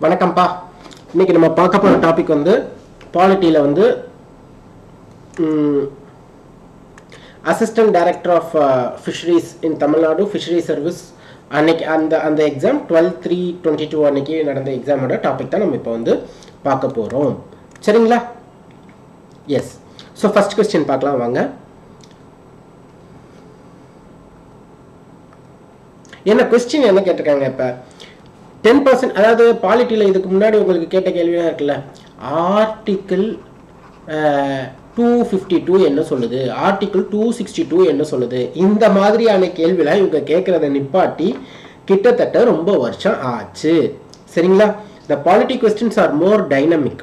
வணக்கம்ப்பா இன்னைக்கு நம்ம பார்க்க போகிற டாபிக் வந்து பாலிட்டியில் வந்து assistant director of fisheries in Tamil Nadu fishery service அன்னைக்கு அந்த அந்த exam twelve three twenty two அன்னைக்கு நடந்த எக்ஸாமோட டாபிக் தான் நம்ம இப்போ வந்து பார்க்க போகிறோம் சரிங்களா? எஸ் ஸோ ஃபஸ்ட் கொஸ்டின் பார்க்கலாம் வாங்க. என்ன கொஸ்டின் என்ன கேட்டிருக்காங்க இப்போ? டென் பர்சன்ட் அதாவது பாலிட்டியில் இதுக்கு முன்னாடி உங்களுக்கு கேட்ட கேள்வியாக இருக்குல்ல? ஆர்டிக்கிள் டூ ஃபிஃப்டி டூ என்ன சொல்லுது? ஆர்டிக்கிள் டூ சிக்ஸ்டி டூ என்ன சொல்லுது? இந்த மாதிரியான கேள்விலாம் இவங்க கேட்குறத நிப்பாட்டி கிட்டத்தட்ட ரொம்ப வருஷம் ஆச்சு. சரிங்களா? The polity questions are more dynamic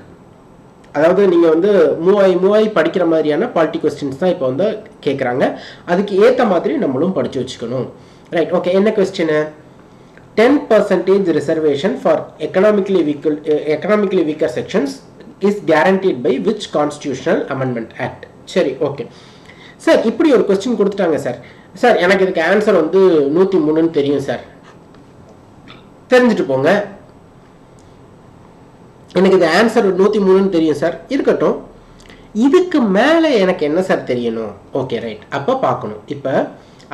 அதாவது நீங்கள் வந்து மூவாய் மூவாய் படிக்கிற மாதிரியான பாலிட்டி கொஸ்டின்ஸ் தான் இப்போ வந்து கேட்குறாங்க அதுக்கு ஏற்ற மாதிரி நம்மளும் படித்து வச்சுக்கணும். ரைட் ஓகே என்ன கொஸ்டின்னு ten percentage reservation for economically weaker economically weaker sections is guaranteed by which constitutional amendment act சரி ஓகே சார் இப்படி ஒரு கொஸ்டின் கொடுத்துட்டாங்க சார் சார் எனக்கு இதுக்கு ஆன்சர் வந்து நூற்றி மூணுன்னு தெரியும் சார் தெரிஞ்சுட்டு போங்க. எனக்கு இது ஆன்சர் நூற்றி மூணுன்னு தெரியும் சார் இருக்கட்டும். இதுக்கு மேலே எனக்கு என்ன சார் தெரியணும்? ஓகே ரைட் அப்போ பார்க்கணும். இப்போ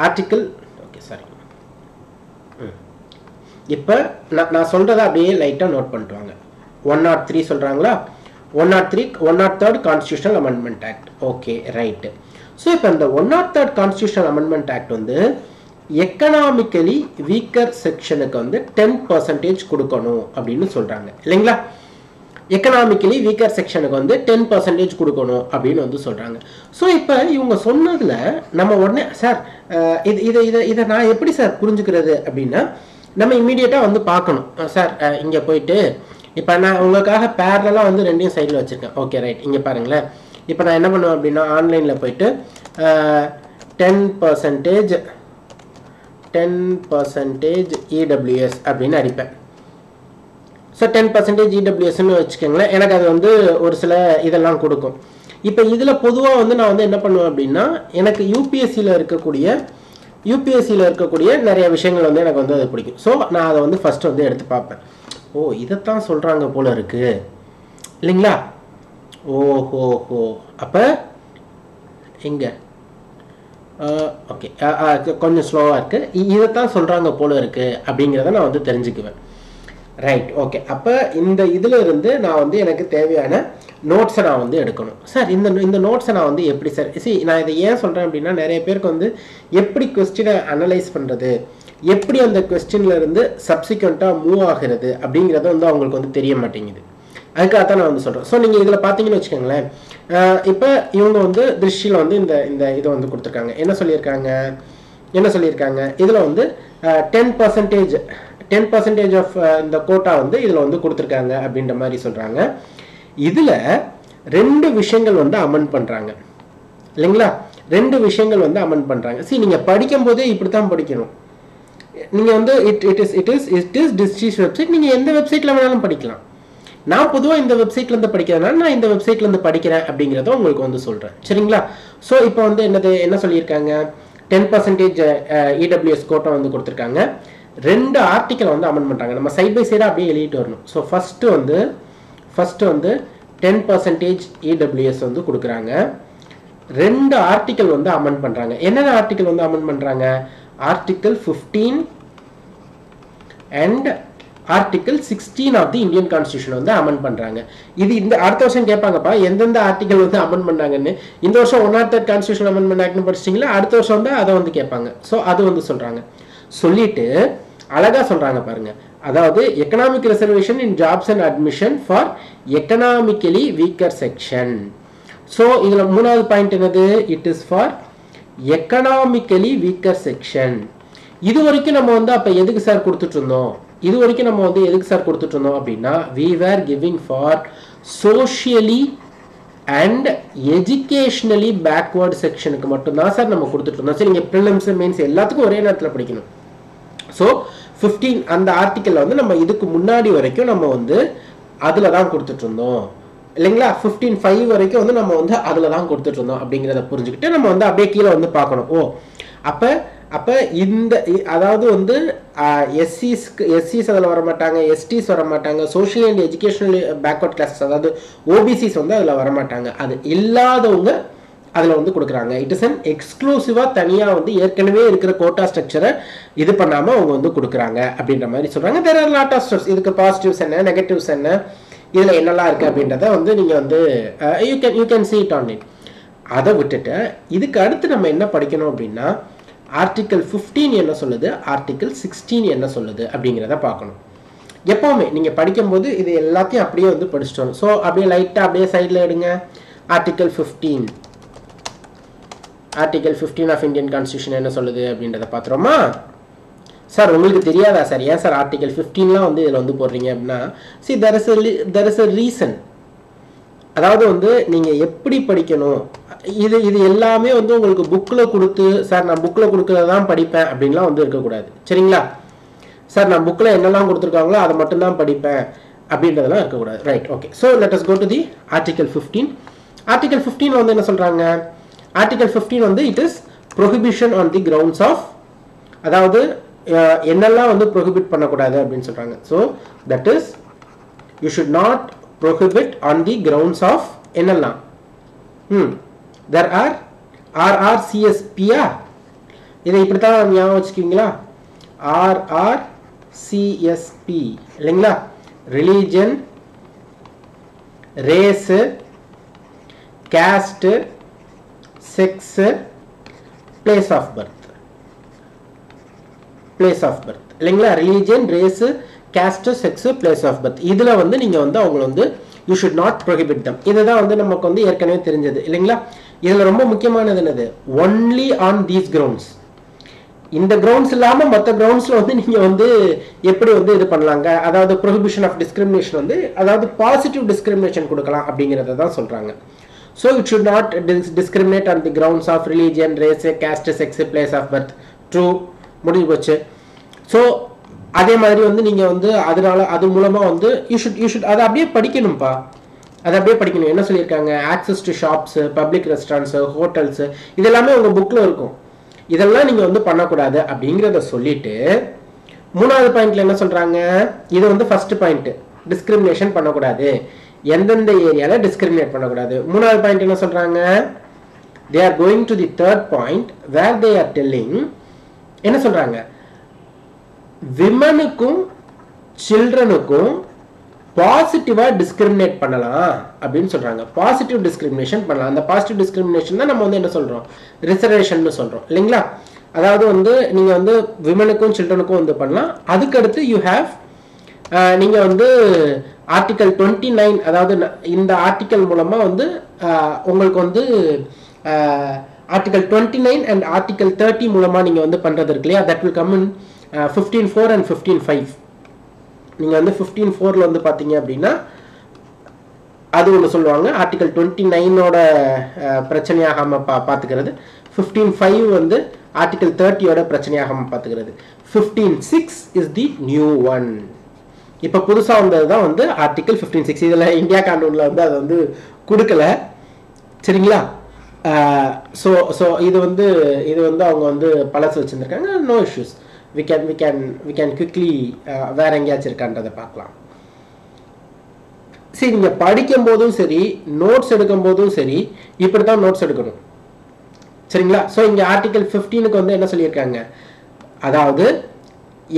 ஆர்டிக்கிள் ஓகே சாரி இப்போ நான் நான் சொல்கிறத அப்படியே லைட்டாக நோட் பண்ணிட்டு ஒன் நாட் த்ரீ சொல்கிறாங்களா one nought three one nought third constitutional amendment act okay right so இப்போ இந்த one nought third constitutional amendment act வந்து எக்கனாமிக்கலி வீக்கர் செக்ஷனுக்கு வந்து டென் பர்சன்டேஜ் கொடுக்கணும் அப்படின்னு சொல்கிறாங்க இல்லைங்களா? எக்கனாமிக்கலி வீக்கர் செக்ஷனுக்கு வந்து டென் பர்சன்டேஜ் கொடுக்கணும் அப்படின்னு வந்து சொல்கிறாங்க ஸோ இப்போ இவங்க சொன்னதில் நம்ம உடனே சார் இது இதை இதை இதை நான் எப்படி சார் புரிஞ்சுக்கிறது அப்படின்னா நம்ம இம்மீடியட்டாக வந்து பார்க்கணும். சார் இங்கே போயிட்டு இப்போ நான் உங்களுக்காக பேரலாக வந்து ரெண்டையும் சைடில் வச்சுருக்கேன். ஓகே ரைட் இங்கே பாருங்களேன். இப்போ நான் என்ன பண்ணுவேன் அப்படின்னா ஆன்லைனில் போயிட்டு ten percentage ten percentage EWS அப்படின்னு அடிப்பேன். ஸோ டென் பர்சன்டேஜ் இடபிள்யூஎஸ்ன்னு வச்சுக்கோங்களேன். எனக்கு அது வந்து ஒரு சில இதெல்லாம் கொடுக்கும். இப்போ இதில் பொதுவாக வந்து நான் வந்து என்ன பண்ணுவேன் அப்படின்னா எனக்கு யூபிஎஸ்சியில் இருக்கக்கூடிய யூபிஎஸ்சியில் இருக்கக்கூடிய நிறைய விஷயங்கள் வந்து எனக்கு வந்து அது பிடிக்கும். ஸோ நான் அதை வந்து ஃபஸ்ட்டு வந்து எடுத்து பார்ப்பேன். ஓ இதைத்தான் சொல்கிறாங்க போல இருக்குது இல்லைங்களா? ஓஹோ ஹோ அப்போ எங்கே ஓகே கொஞ்சம் ஸ்லோவாக இருக்குது இதைத்தான் சொல்கிறாங்க போல இருக்குது அப்படிங்கிறத நான் வந்து தெரிஞ்சுக்குவேன். ரைட் ஓகே அப்போ இந்த இதில் இருந்து நான் வந்து எனக்கு தேவையான நோட்ஸை நான் வந்து எடுக்கணும். சார் இந்த இந்த நோட்ஸை நான் வந்து எப்படி சார் சி நான் இதை ஏன் சொல்கிறேன் அப்படின்னா நிறைய பேருக்கு வந்து எப்படி கொஸ்டினை அனலைஸ் பண்ணுறது எப்படி அந்த கொஸ்டின்ல இருந்து சப்சிக்வெண்ட்டாக மூவ் ஆகிறது அப்படிங்கிறத வந்து அவங்களுக்கு வந்து தெரிய மாட்டேங்குது. அதுக்காக தான் நான் வந்து சொல்கிறேன் ஸோ நீங்கள் இதில் பார்த்தீங்கன்னு வச்சுக்கோங்களேன் இப்போ இவங்க வந்து திருஷ்டியில் வந்து இந்த இந்த இதை வந்து கொடுத்துருக்காங்க. என்ன சொல்லியிருக்காங்க? என்ன சொல்லியிருக்காங்க? இதில் வந்து ten percentage ten percentage of இந்த கோட்டா வந்து இதில் வந்து கொடுத்துருக்காங்க அப்படின்ற மாதிரி சொல்கிறாங்க இதில் ரெண்டு விஷயங்கள் வந்து அமெண்ட் பண்ணுறாங்க இல்லைங்களா? ரெண்டு விஷயங்கள் வந்து அமெண்ட் பண்ணுறாங்க சரி நீங்கள் படிக்கும் போதே இப்படி தான் படிக்கணும். நீங்கள் வந்து it it is it is it is டிஸ்ட்ரிஸ் website நீங்கள் எந்த வெப்சைட்டில் வேணாலும் படிக்கலாம். நான் பொதுவாக இந்த வெப்சைட்லேருந்து படிக்கிறதுனால நான் இந்த வெப்சைட்லேருந்து படிக்கிறேன் அப்படிங்கிறத உங்களுக்கு வந்து சொல்கிறேன் சரிங்களா? ஸோ இப்போ வந்து என்னது என்ன சொல்லியிருக்காங்க? டென் பர்சன்டேஜ் இடபிள்யூஎஸ் கோட்டை வந்து கொடுத்துருக்காங்க. ரெண்டு ஆர்டிக்கலை வந்து அமெண்ட் பண்ணுறாங்க நம்ம சைட் பை சைடாக அப்படியே எழுதிட்டு வரணும். ஸோ ஃபஸ்ட்டு வந்து ஃபஸ்ட்டு வந்து டென் பர்சன்டேஜ் இடபிள்யூஎஸ் வந்து கொடுக்குறாங்க. ரெண்டு ஆர்டிக்கல் வந்து அமெண்ட் பண்ணுறாங்க என்னென்ன ஆர்டிக்கல் வந்து அமெண்ட் பண்ணுறாங்க article fifteen and article sixteen of the Indian constitution வந்து அமெண்ட் பண்ணுறாங்க இது இந்த அடுத்த வருஷம் கேட்பாங்கப்பா எந்தெந்த ஆர்டிக்கல் வந்து அமெண்ட் பண்ணாங்கன்னு. இந்த வருஷம் one or third constitution amend பண்ணாங்கன்னு படிச்சிட்டிங்களா? அடுத்த வருஷம் வந்து அதை வந்து கேட்பாங்க. ஸோ அது வந்து சொல்கிறாங்க சொல்லிட்டு அழகா சொல்றாங்க பாருங்க. அதாவது economic reservation in jobs and admission for economically weaker section so இதில் மூணாவது பாயிண்ட் என்னது? It is for economically weaker section இது வரைக்கும் நம்ம வந்து அப்போ எதுக்கு சார் கொடுத்துட்டு இருந்தோம்? இது வரைக்கும் நம்ம வந்து எதுக்கு சார் கொடுத்துட்டு இருந்தோம் அப்படின்னா we were giving for socially and educationally backward செக்ஷனுக்கு மட்டும்தான் சார் நம்ம கொடுத்துட்டு இருந்தோம். சரி நீங்கள் ப்ரிலிம்ஸ் மீன்ஸ் எல்லாத்துக்கும் ஒரே நேரத்தில் படிக்கணும். ஸோ ஃபிஃப்டீன் அந்த ஆர்டிக்கலில் வந்து நம்ம இதுக்கு முன்னாடி வரைக்கும் நம்ம வந்து அதில் தான் கொடுத்துட்ருந்தோம் இல்லைங்களா? ஃபிஃப்டீன் ஃபைவ் வரைக்கும் வந்து நம்ம வந்து அதில் தான் கொடுத்துட்ருந்தோம் அப்படிங்கிறத புரிஞ்சுக்கிட்டு நம்ம வந்து அப்படியே கீழே வந்து பார்க்கணும். ஓ அப்போ அப்போ இந்த இ- அதாவது வந்து எஸ்சிஸ்க்கு எஸ்சிஸ் அதில் வர மாட்டாங்க எஸ்டிஸ் வர மாட்டாங்க social and educational backward classes அதாவது ஓபிசிஸ் வந்து அதில் வர மாட்டாங்க. அது இல்லாதவங்க அதில் வந்து கொடுக்குறாங்க. இட் இஸ் அன் எக்ஸ்க்ளூசிவாக தனியாக வந்து ஏற்கனவே இருக்கிற கோட்டா ஸ்ட்ரக்சரை இது பண்ணாமல் அவங்க வந்து கொடுக்குறாங்க அப்படின்ற மாதிரி சொல்கிறாங்க there are lot of steps இதுக்கு பாசிட்டிவ்ஸ் என்ன நெகட்டிவ்ஸ் என்ன இதில் என்னெல்லாம் இருக்குது அப்படின்றத வந்து நீங்கள் வந்து you can you can see it on it அதை விட்டுட்டு இதுக்கு அடுத்து நம்ம என்ன படிக்கணும் அப்படின்னா ஆர்டிக்கல் 15 என்ன சொல்லுது ஆர்டிக்கல் 16 என்ன சொல்லுது அப்படிங்கிறத பார்க்கணும். எப்போவுமே நீங்கள் படிக்கும்போது இது எல்லாத்தையும் அப்படியே வந்து படிச்சுட்டு ஸோ அப்படியே லைட்டாக அப்படியே சைடில் எடுங்க. Article 15 article 15 of Indian constitution என்ன சொல்லுது அப்படின்றத பார்த்துருமா சார் உங்களுக்கு தெரியாதா சார் ஏன் சார் ஆர்டிகல் 15லாம் வந்து இதில் வந்து போடுறீங்க அப்படின்னா? See there is there is a reason அதாவது வந்து நீங்கள் எப்படி படிக்கணும்? இது இது எல்லாமே வந்து உங்களுக்கு புக்கில் கொடுத்து சார் நான் புக்கில் கொடுக்கறத தான் படிப்பேன் அப்படின்லாம் வந்து இருக்கக்கூடாது. சரிங்களா? சார் நான் புக்கில் என்னெல்லாம் கொடுத்துருக்காங்களோ அதை மட்டும்தான் படிப்பேன் அப்படின்றதெல்லாம் இருக்கக்கூடாது. Right okay so let us go to the article fifteen article fifteen வந்து என்ன சொல்கிறாங்க ஆர்டிகல் ஃபிஃப்டீன் வந்து it is prohibition on the grounds of அதாவது என்னெல்லாம் வந்து ப்ரொஹிபிட் பண்ணக்கூடாது அப்படின்னு சொல்கிறாங்க so that is you should not prohibit on the grounds of என்னெல்லாம்? ம் தெர் ஆர் ஆர்ஆர்சிஎஸ்பியா இதை இப்படி தான் ஞாபகம் வச்சுக்கிங்களா R R C S P இல்லைங்களா? Religion race caste sex place of birth place of birth இல்லைங்களா? Religion race caste sex place of birth இதில் வந்து நீங்கள் வந்து அவங்கள வந்து you should not prohibit them இதுதான் வந்து நமக்கு வந்து ஏற்கனவே தெரிஞ்சது. இல்லைங்களா? இதில் ரொம்ப முக்கியமானது என்னது? ஒன்லி ஆன் தீஸ் கிரவுண்ட்ஸ் இந்த கிரவுண்ட்ஸ் இல்லாமல் மற்ற கிரவுண்ட்ஸில் வந்து நீங்கள் வந்து எப்படி வந்து இது பண்ணலாங்க? அதாவது ப்ரொஹிபிஷன் ஆஃப் டிஸ்கிரிமினேஷன் வந்து அதாவது பாசிட்டிவ் டிஸ்கிரிமினேஷன் கொடுக்கலாம் அப்படிங்கிறத தான் சொல்கிறாங்க so should not not discriminate on the grounds of religion race, caste sex, place of birth true முடிஞ்சு போச்சு. ஸோ அதே மாதிரி வந்து நீங்கள் வந்து அதனால அது மூலமாக வந்து யூ ஷுட் யூ ஷுட் அதை அப்படியே படிக்கணும்ப்பா அதை அப்படியே படிக்கணும். என்ன சொல்லியிருக்காங்க? Access to shops public restaurants hotels இதெல்லாமே உங்கள் புக்கில் இருக்கும். இதெல்லாம் நீங்கள் வந்து பண்ணக்கூடாது அப்படிங்கிறத சொல்லிட்டு மூணாவது பாயிண்ட்ல என்ன சொல்கிறாங்க இது வந்து ஃபர்ஸ்ட் பாயிண்ட் டிஸ்கிரிமினேஷன் பண்ணக்கூடாது. எந்தெந்த ஏரியாவில் டிஸ்கிரிமினேட் பண்ணக்கூடாது. மூணாவது பாயிண்ட் என்ன சொல்கிறாங்க they are going to the third point where they are telling என்ன சொல்கிறாங்க விமனுக்கும் சில்ட்ரனுக்கும் பாசிட்டிவாக டிஸ்கிரிமினேட் பண்ணலாம் அப்படின்னு சொல்கிறாங்க பாசிட்டிவ் டிஸ்கிரிமினேஷன் பண்ணலாம். அந்த பாசிட்டிவ் டிஸ்கிரிமினேஷன் தான் நம்ம வந்து என்ன சொல்கிறோம் ரிசர்வேஷன் சொல்கிறோம் இல்லைங்களா? அதாவது வந்து நீங்கள் வந்து விமனுக்கும் சில்ட்ரனுக்கும் வந்து பண்ணலாம். அதுக்கடுத்து யூ ஹேவ் நீங்கள் வந்து ஆர்டிக்கல் டுவெண்ட்டி நைன் அதாவது இந்த ஆர்டிக்கல் மூலமாக வந்து உங்களுக்கு வந்து article twenty nine and article thirty மூலமாக நீங்கள் வந்து பண்ணுறது இருக்கு இல்லையா? That will come in fifteen four and fifteen five நீங்கள் வந்து ஃபிஃப்டீன் ஃபோரில் வந்து பார்த்தீங்க அப்படின்னா அது ஒன்று சொல்லுவாங்க. ஆர்டிக்கல் டுவெண்ட்டி நைனோட பிரச்சனையாகாமல் பா பார்த்துக்கிறது ஃபிஃப்டீன் ஃபைவ் வந்து ஆர்டிக்கல் தேர்ட்டியோட பிரச்சனையாகாமல் பார்த்துக்கிறது fifteen six is the new one இப்போ புதுசாக வந்தது தான் வந்து ஆர்டிக்கல் ஃபிஃப்டீன் சிக்ஸ் இதில் இந்தியா காண்டூனில் வந்து அதை வந்து கொடுக்கல. சரிங்களா? ஸோ ஸோ இது வந்து இது வந்து அவங்க வந்து பழசு வச்சுருந்துருக்காங்க. No issues we can we can we can quickly வேற எங்கேயாச்சும் இருக்கான்றதை பார்க்கலாம். சரி நீங்கள் படிக்கும் போதும் சரி நோட்ஸ் எடுக்கும் போதும் சரி இப்படி தான் நோட்ஸ் எடுக்கணும். சரிங்களா? ஸோ இங்கே ஆர்டிக்கல் ஃபிஃப்டீனுக்கு வந்து என்ன சொல்லியிருக்காங்க? அதாவது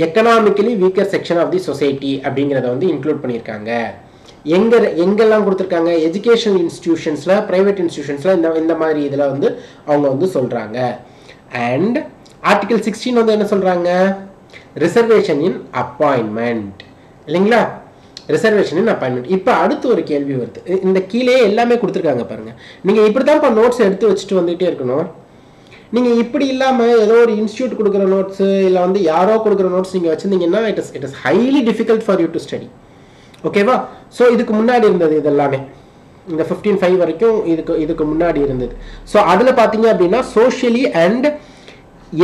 economically weaker section of the society அப்படிங்கிறத வந்து இன்க்ளூட் பண்ணியிருக்காங்க. எங்க எங்கெல்லாம் கொடுத்துருக்காங்க? எஜுகேஷன் இன்ஸ்டிடியூஷன்ஸில் ப்ரைவேட் இன்ஸ்டிடியூஷன்ஸில் இந்த இந்த மாதிரி இதில் வந்து அவங்க வந்து சொல்கிறாங்க அண்ட் ஆர்டிகல் சிக்ஸ்டீன் வந்து என்ன சொல்கிறாங்க ரிசர்வேஷன் இன் அப்பாயின்மெண்ட் இல்லைங்களா? ரிசர்வேஷன் இன் அப்பாயின்மெண்ட் இப்போ அடுத்து ஒரு கேள்வி வருது. இந்த கீழே எல்லாமே கொடுத்துருக்காங்க பாருங்கள் நீங்கள் இப்படி தான்ப்பா நோட்ஸ் எடுத்து வச்சுட்டு வந்துகிட்டே இருக்கணும். நீங்கள் இப்படி இல்லாமல் ஏதோ ஒரு இன்ஸ்டியூட் கொடுக்குற நோட்ஸு இல்லை வந்து யாரோ கொடுக்குற நோட்ஸ் நீங்கள் வச்சுருந்தீங்கன்னா it is it is highly difficult for you to study ஓகேவா ஸோ இதுக்கு முன்னாடி இருந்தது இதெல்லாமே. இந்த ஃபிஃப்டீன் ஃபைவ் வரைக்கும் இதுக்கு இதுக்கு முன்னாடி இருந்தது. ஸோ அதில் பார்த்தீங்க அப்படின்னா socially and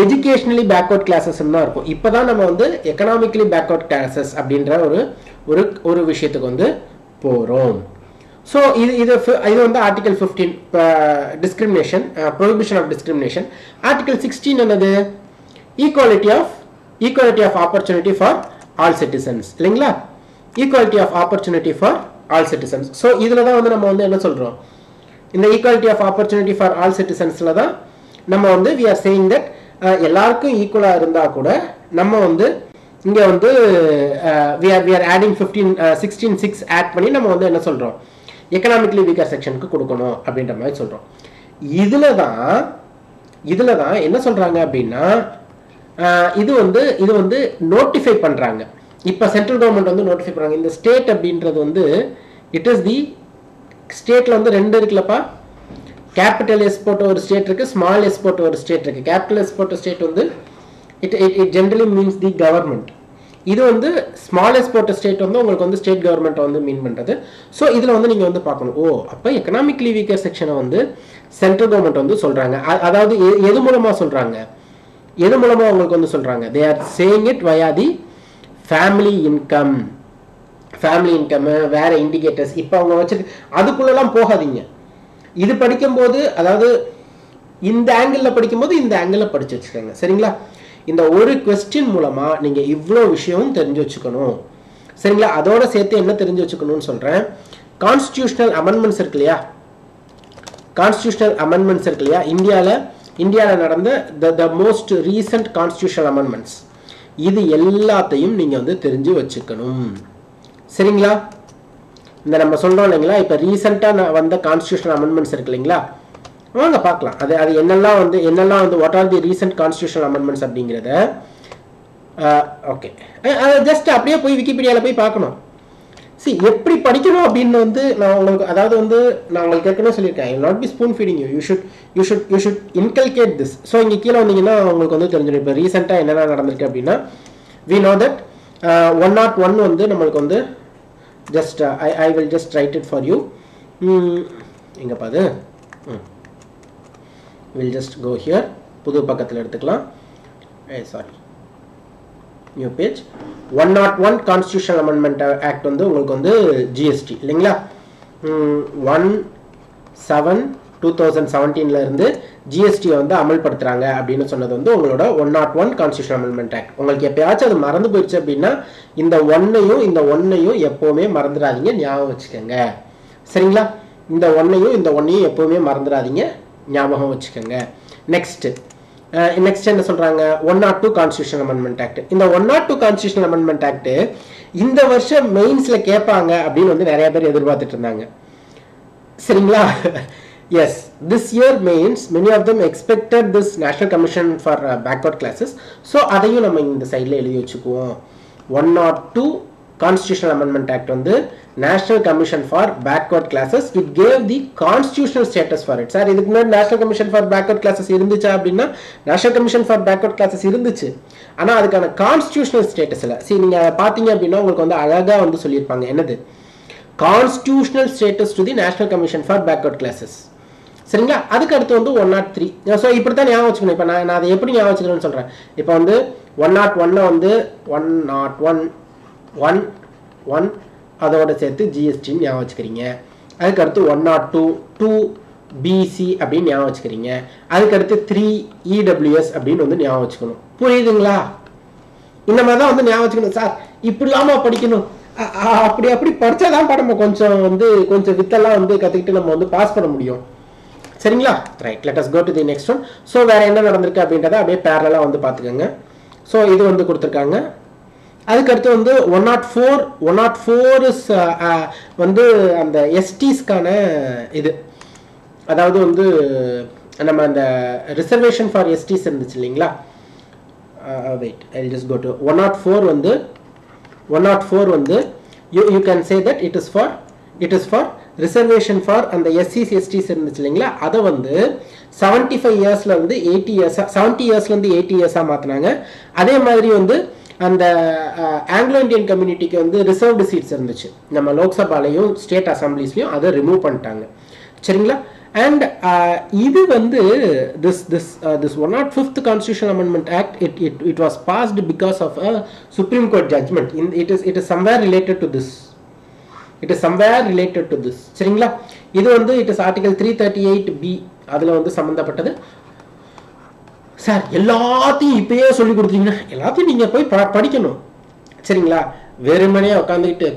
educationally backward classes தான் இருக்கும். இப்போ தான் நம்ம வந்து எக்கனாமிக்கலி பேக்வர்ட் கிளாஸஸ் அப்படின்ற ஒரு ஒரு ஒரு விஷயத்துக்கு வந்து போகிறோம் ஸோ இது இது இது வந்து article fifteen discrimination prohibition of discrimination article sixteen என்னது? Equality of equality of opportunity for all citizens இல்லைங்களா? Equality of opportunity for all citizens so இதில் தான் வந்து நம்ம வந்து என்ன சொல்கிறோம் இந்த equality of opportunity for all சிட்டிசன்ஸில் தான் நம்ம வந்து வி ஆர் சேயிங் தட் எல்லாருக்கும் ஈக்குவலாக இருந்தால் கூட நம்ம வந்து இங்கே வந்து we are we are adding fifteen sixteen six add பண்ணி நம்ம வந்து என்ன சொல்கிறோம் எக்கனாமிக்லி வீக்கர் செக்ஷனுக்கு கொடுக்கணும் அப்படின்ற மாதிரி சொல்கிறோம் இதில் தான் இதில் தான் என்ன சொல்கிறாங்க அப்படின்னா இது வந்து இது வந்து நோட்டிஃபை பண்ணுறாங்க இப்போ சென்ட்ரல் கவர்மெண்ட் வந்து நோட்டிஃபை பண்ணுறாங்க இந்த ஸ்டேட் அப்படின்றது வந்து இட் இஸ் தி ஸ்டேட்டில் வந்து ரெண்டு இருக்குல்லப்பா. கேபிட்டல் எக்ஸ்போர்ட் ஒரு ஸ்டேட் இருக்கு ஸ்மால் எக்ஸ்போர்ட் ஒரு ஸ்டேட் இருக்குது கேபிட்டல் எக்ஸ்போர்ட் ஸ்டேட் வந்து it it it generally means the government இது வந்து ஸ்மால் எக்ஸ்போர்ட் ஸ்டேட் வந்து உங்களுக்கு வந்து ஸ்டேட் கவர்மெண்ட்டை வந்து மீன் பண்ணுறது ஸோ இதில் வந்து நீங்கள் வந்து பார்க்கணும். ஓ அப்போ எக்கனாமிக்லி வீக்கர் செக்ஷனை வந்து சென்ட்ரல் கவர்மெண்ட் வந்து சொல்கிறாங்க அதாவது எ- எது மூலமாக சொல்கிறாங்க எது மூலமாக அவங்களுக்கு வந்து சொல்கிறாங்க they are saying it via the family income family income வேற இண்டிகேட்டர்ஸ் இப்போ அவங்க வச்சிருக்க அதுக்குள்ளெல்லாம் போகாதீங்க. இது படிக்கும்போது அதாவது இந்த ஆங்கிளில் படிக்கும்போது இந்த ஆங்கிளில் படிச்சு வச்சுக்கோங்க. சரிங்களா? இந்த ஒரு கொஸ்டின் மூலமா நீங்க இவ்வளோ விஷயமும் தெரிஞ்சு வச்சுக்கணும். சரிங்களா? அதோட சேர்த்து என்ன தெரிஞ்சு வச்சுக்கணும்னு சொல்றேன். கான்ஸ்டியூஷனல் அமெண்ட்மெண்ட்ஸ் இருக்கு இல்லையா? கான்ஸ்டியூஷனல் அமெண்ட்மெண்ட்ஸ் இருக்கு இல்லையா? இந்தியாவில் இந்தியாவில் நடந்த the the most recent constitutional amendments இது எல்லாத்தையும் நீங்கள் வந்து தெரிஞ்சு வச்சுக்கணும். சரிங்களா? இந்த நம்ம சொல்கிறோம் இல்லைங்களா? இப்போ ரீசெண்டாக வந்த கான்ஸ்டியூஷனல் அமெண்ட்மெண்ட்ஸ் இருக்கு இல்லைங்களா? வாங்க பார்க்கலாம். அது அது என்னெல்லாம் வந்து என்னெல்லாம் வந்து what are the recent constitutional amendments அப்படிங்கிறத ஓகே அதை ஜஸ்ட் அப்படியே போய் விக்கிபீடியாவில் போய் பார்க்கணும். சி எப்படி படிக்கணும் அப்படின்னு வந்து நான் உங்களுக்கு அதாவது வந்து நான் உங்களுக்கு ஏற்கனவே சொல்லியிருக்கேன். I not be spoon feeding you you should you should you should inculcate this so இங்கே கீழே வந்தீங்கன்னா உங்களுக்கு வந்து தெரிஞ்சிடும். இப்போ ரீசெண்டாக என்னென்ன நடந்திருக்கு அப்படின்னா we know that one not one வந்து நம்மளுக்கு வந்து just I I will just write it for you எங்கேப்பா அது ம். வில் ஜஸ்ட் கோ ஹியர் புது பக்கத்தில் எடுத்துக்கலாம். Sorry new page one nought one constitutional amendment act வந்து உங்களுக்கு வந்து ஜிஎஸ்டி இல்லைங்களா? ஒன் செவன் டூ தௌசண்ட் செவன்டீன்ல இருந்து ஜிஎஸ்டியை வந்து அமல்படுத்துறாங்க அப்படின்னு சொன்னது வந்து உங்களோட one nought one constitution amendment act உங்களுக்கு எப்பயாச்சும் அது மறந்து போயிடுச்சு அப்படின்னா இந்த ஒன்னையும் இந்த ஒன்னையும் எப்பவுமே மறந்துடாதீங்க. ஞாபகம் வச்சுக்கோங்க. சரிங்களா? இந்த ஒன்னையும் இந்த ஒன்னையும் எப்பவுமே மறந்துடாதீங்க. ஞாபகம் வச்சுக்கோங்க. நெக்ஸ்ட்டு நெக்ஸ்ட் என்ன சொல்கிறாங்க one nought two constitution amendment act இந்த one nought two constitution amendment act இந்த வருஷம் மெயின்ஸில் கேட்பாங்க அப்படின்னு வந்து நிறைய பேர் எதிர்பார்த்துட்டு இருந்தாங்க. சரிங்களா? Yes this year mains many of them expected this national commission for backward classes so அதையும் நம்ம இந்த சைடில் எழுதி வச்சுக்குவோம். One nought two constitutional amendment act வந்து national commission for backward classes it gave the constitutional status for it sir இதுக்கு முன்னாடி national commission for backward classes இருந்துச்சா அப்படின்னா national commission for backward classes இருந்துச்சு. ஆனால் அதுக்கான கான்ஸ்டியூஷனல் ஸ்டேட்டஸ் இல்லை சரி நீங்கள் பார்த்தீங்க அப்படின்னா உங்களுக்கு வந்து அழகாக வந்து சொல்லியிருப்பாங்க. என்னது? Constitutional status to the national commission for backward classes சரிங்களா? அதுக்கு அடுத்து வந்து ஒன் நாட் த்ரீ ஸோ இப்படி தான் ஞாபகம் வச்சுக்கணும். இப்போ நான் நான் அதை எப்படி ஞாபகம் வச்சுக்கணும்னு சொல்கிறேன் இப்போ வந்து ஒன் நாட் ஒன்னில் வந்து one nought one one one அதோட சேர்த்து ஜிஎஸ்டின்னு ஞாபகம் வச்சுக்கிறீங்க. அதுக்கடுத்து one nought two two BC அப்படின்னு ஞாபகம் வச்சுக்கிறீங்க. அதுக்கடுத்து த்ரீ இடபிள்யூஎஸ் அப்படின்னு வந்து ஞாபகம் வச்சுக்கணும். புரியுதுங்களா? இந்த மாதிரி தான் வந்து ஞாபகம் வச்சுக்கணும். சார் இப்படிலாமா படிக்கணும்? அ- அப்படி அப்படி படித்தாதான் நம்ம கொஞ்சம் வந்து கொஞ்சம் வித்தெல்லாம் வந்து கற்றுக்கிட்டு நம்ம வந்து பாஸ் பண்ண முடியும். சரிங்களா? Right let us go to the next one so வேறு என்ன நடந்திருக்கு அப்படின்றத அப்படியே பேரலாக வந்து பார்த்துக்கோங்க. ஸோ இது வந்து கொடுத்துருக்காங்க. அதுக்கடுத்து வந்து one nought four one nought four வந்து அந்த எஸ்டிஸ்க்கான இது. அதாவது வந்து நம்ம அந்த ரிசர்வேஷன் ஃபார் எஸ்டிஸ் இருந்துச்சு இல்லைங்களா? Wait I just go to one nought four வந்து ஒன் நாட் ஃபோர் வந்து you you can say that it is for it is for reservation for அந்த எஸ்சிஸ் எஸ்டிஸ் இருந்துச்சு இல்லைங்களா? அதை வந்து செவன்ட்டி ஃபைவ் இயர்ஸில் வந்து எயிட்டி இயர்ஸாக செவன்ட்டி இயர்ஸ்லேருந்து எயிட்டி இயர்ஸாக மாற்றினாங்க அதே மாதிரி வந்து அந்த ஆங்கிலோ இந்தியன் கம்யூனிட்டிக்கு வந்து ரிசர்வ்டு சீட்ஸ் இருந்துச்சு. நம்ம லோக்சபாலையும் ஸ்டேட் அசம்பிளிஸ்லையும் அதை ரிமூவ் பண்ணிட்டாங்க. சரிங்களா? அண்ட் இது வந்து this this this one nought fifth constitution amendment act it it it was passed because of a Supreme Court judgment in it is it is somewhere related to this it is somewhere related to this சரிங்களா? இது வந்து it is article three thirty eight B அதில் வந்து சம்மந்தப்பட்டது sir எல்லாத்தையும் இப்பயே சொல்லி கொடுத்தீங்கன்னா எல்லாத்தையும் நீங்கள் போய் ப படிக்கணும். சரிங்களா? வெறுமனே உட்காந்துக்கிட்டு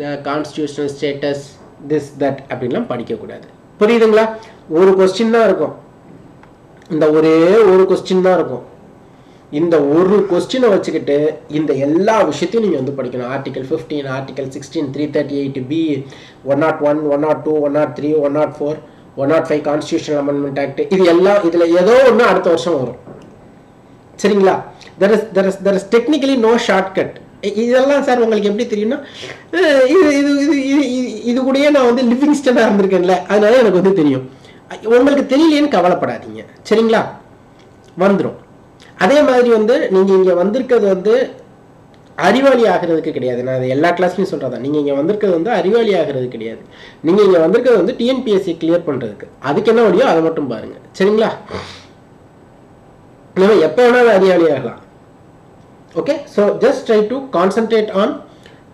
the constitutional status this that அப்படின்லாம் படிக்கக்கூடாது. புரியுதுங்களா? ஒரு கொஸ்டின் தான் இருக்கும். இந்த ஒரே ஒரு கொஸ்டின் தான் இருக்கும். இந்த ஒரு கொஸ்டினை வச்சுக்கிட்டு இந்த எல்லா விஷயத்தையும் நீங்கள் வந்து படிக்கணும். Article fifteen article sixteen three thirty eight B one nought one one nought two one nought three one nought four one nought five constitutional amendment act இது எல்லாம் இதில் ஏதோ ஒன்று அடுத்த வருஷம் வரும். சரிங்களா? There is there is there is technically no shortcut இதெல்லாம் சார் உங்களுக்கு எப்படி தெரியும்னா இது இது இது இது இது- இது கூடயே நான் வந்து லிவிங் ஸ்டனாக இருந்திருக்கேன்ல. அதனால எனக்கு வந்து தெரியும். உங்களுக்கு தெரியலேன்னு கவலைப்படாதீங்க. சரிங்களா? வந்துடும் அதே மாதிரி வந்து நீங்கள் இங்கே வந்திருக்கிறது வந்து அறிவாளி ஆகிறதுக்கு கிடையாது. நான் அது எல்லா கிளாஸ்லையும் சொல்கிறதா நீங்கள் இங்கே வந்திருக்கிறது வந்து அறிவாளி ஆகிறது கிடையாது. நீங்கள் இங்கே வந்திருக்கிறது வந்து டிஎன்பிஎஸ்சி கிளியர் பண்ணுறதுக்கு அதுக்கு என்ன வழியோ அதை மட்டும் பாருங்கள் சரிங்களா? நம்ம எப்போ வேணாலும் அறிவாளி ஆகலாம் okay so just try to concentrate on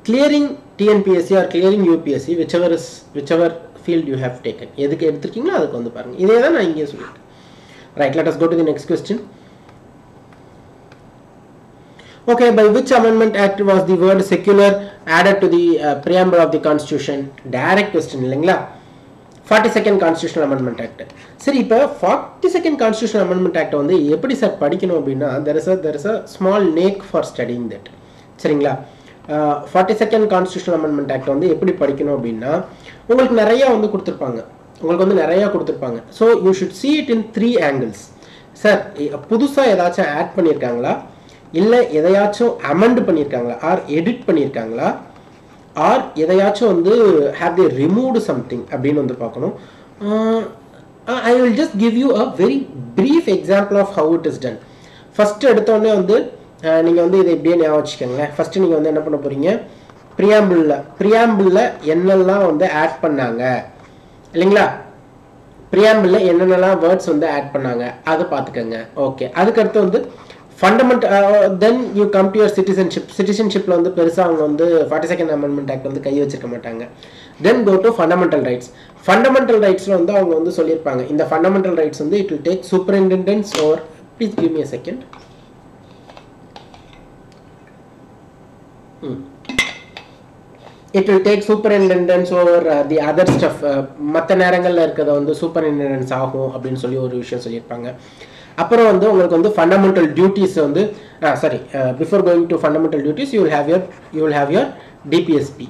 clearing TNPSC or clearing UPSC whichever is whichever field you have taken எதுக்கு எடுத்திருக்கீங்களோ அதுக்கு வந்து பாருங்க. இதே தான் நான் இங்கேயே சொல்லியிருக்கேன். Right let us go to the next question okay by which amendment act was the word secular added to the uh, preamble of the constitution? Direct question இல்லைங்களா? Forty second constitutional amendment act சரி இப்போ forty second constitutional amendment act வந்து எப்படி sir படிக்கணும் அப்படின்னா there is a there is a small knack for studying that சரிங்களா? Forty second constitutional amendment act வந்து எப்படி படிக்கணும் அப்படின்னா உங்களுக்கு நிறைய வந்து கொடுத்துருப்பாங்க. உங்களுக்கு வந்து நிறைய கொடுத்துருப்பாங்க. So you should see it in three angles sir புதுசாக ஏதாச்சும் ஆட் பண்ணியிருக்காங்களா இல்லை எதையாச்சும் அமெண்ட் பண்ணியிருக்காங்களா ஆர் எடிட் பண்ணியிருக்காங்களா ஆர் எதையாச்சும் வந்து ஹேவ் தே ரிமூவ்டு சம்திங் அப்படின்னு வந்து பார்க்கணும். I will just give you a very brief example of how it is done first எடுத்தோடனே வந்து நீங்கள் வந்து இதை இப்படியே ஞாபகம் வச்சுக்கோங்களேன். ஃபஸ்ட்டு நீங்கள் வந்து என்ன பண்ண போகிறீங்க ப்ரியாம்பிளில் ப்ரியாம்பிளில் என்னெல்லாம் வந்து ஆட் பண்ணாங்க? இல்லைங்களா? ப்ரியாம்பிளில் என்னென்னலாம் வேர்ட்ஸ் வந்து ஆட் பண்ணாங்க? அதை பார்த்துக்கோங்க. ஓகே அதுக்கடுத்து வந்து fundament then you come to your citizenship சிட்டிசன்ஷிப்பில் வந்து பெருசாக அவங்க வந்து ஃபார்ட்டி செகண்ட் அமெண்ட்மெண்ட் ஆக்ட் வந்து கை வச்சிருக்க மாட்டாங்க. Then go to fundamental rights fundamental ரைட்ஸில் வந்து அவங்க வந்து சொல்லியிருப்பாங்க. இந்த ஃபண்டமெண்டல் ரைட்ஸ் வந்து it will take superintendence over please give me second it will take super superintendence over the other stuff மற்ற நேரங்களில் இருக்கிறத வந்து சூப்பர் சூப்பரிண்டென்டென்ஸ் ஆகும் அப்படின்னு சொல்லி ஒரு விஷயம் சொல்லியிருப்பாங்க. அப்புறம் வந்து உங்களுக்கு வந்து ஃபண்டமெண்டல் டியூட்டிஸ் வந்து sorry before going to fundamental duties you will have your you will have your DPSP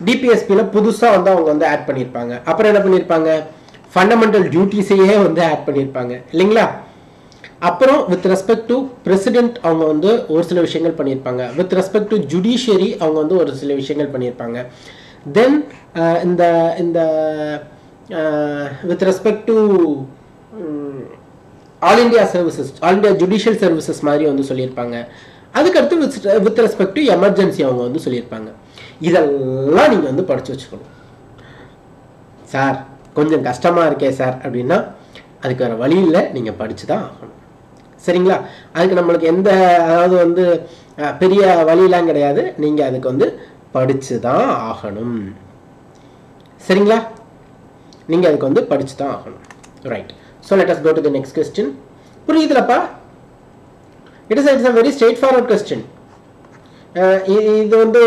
டிபிஎஸ்பியில் புதுசாக வந்து அவங்க வந்து ஆட் பண்ணியிருப்பாங்க அப்புறம் என்ன பண்ணியிருப்பாங்க ஃபண்டமெண்டல் டியூட்டிஸையே வந்து ஆட் பண்ணியிருப்பாங்க இல்லைங்களா? அப்புறம் வித் ரெஸ்பெக்ட் டு பிரசிடென்ட் அவங்க வந்து ஒரு சில விஷயங்கள் பண்ணியிருப்பாங்க வித் ரெஸ்பெக்ட் டு ஜுடிஷியரி அவங்க வந்து ஒரு சில விஷயங்கள் பண்ணியிருப்பாங்க தென் இந்த இந்த with respect to all India services all India judicial services மாதிரி வந்து சொல்லியிருப்பாங்க. அதுக்கடுத்து with with respect to emergency அவங்க வந்து சொல்லியிருப்பாங்க. இதெல்லாம் நீங்கள் வந்து படித்து வச்சுக்கணும். சார் கொஞ்சம் கஷ்டமாக இருக்கே சார் அப்படின்னா அதுக்கு வேறு வழியில் நீங்கள் படித்து தான் ஆகணும். சரிங்களா? அதுக்கு நம்மளுக்கு எந்த அதாவது வந்து பெரிய வழியெலாம் கிடையாது. நீங்கள் அதுக்கு வந்து படித்து தான் ஆகணும். சரிங்களா? நீங்கள் அதுக்கு வந்து படித்து தான் ஆகணும். Right So let us go to the next question புரியுதுலப்பா? It is it's a very straightforward question இது வந்து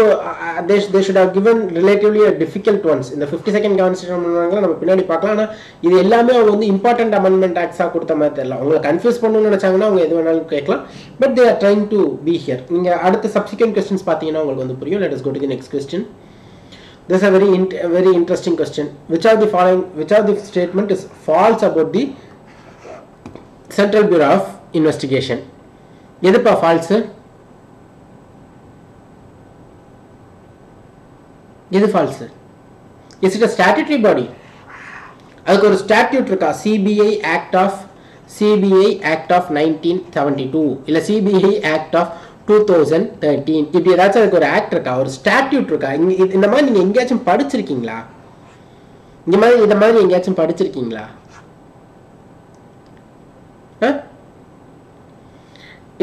they they should have given relatively difficult ones இந்த ஃபிஃப்டி செகண்ட் கான்ஸ்டியூஷன் நம்ம பின்னாடி பார்க்கலாம். ஆனால் இது எல்லாமே அவங்க வந்து இம்பார்ட்டன்ட் அமெண்ட்மெண்ட் ஆக்ட்ஸாக கொடுத்த மாதிரி தெரியல. அவங்களை கன்ஃபியூஸ் பண்ணணும்னு நினச்சாங்கன்னா அவங்க எது வேணாலும் கேட்கலாம். But they are trying to be here நீங்கள் அடுத்த சப்சிக்வெண்ட் கொஸ்டின்ஸ் பார்த்தீங்கன்னா உங்களுக்கு வந்து புரியும். Let us go to the next question this is a very int- a very interesting question which are the following which are the statement is false about the central bureau of investigation எதுப்பா falls எது false is it a statutory body அதுக்கு ஒரு statute இருக்கா CBI act of CBI act of nineteen seventy two இல்லை CBI act of two thousand thirteen இப்படி ஏதாச்சும் அதுக்கு ஒரு ஆக்ட் இருக்கா? ஒரு ஸ்டாட்யூட் இருக்கா? இந்த மாதிரி நீங்கள் எங்கேயாச்சும் படிச்சிருக்கீங்களா? இந்த மாதிரி இந்த மாதிரி எங்கேயாச்சும் படிச்சிருக்கீங்களா?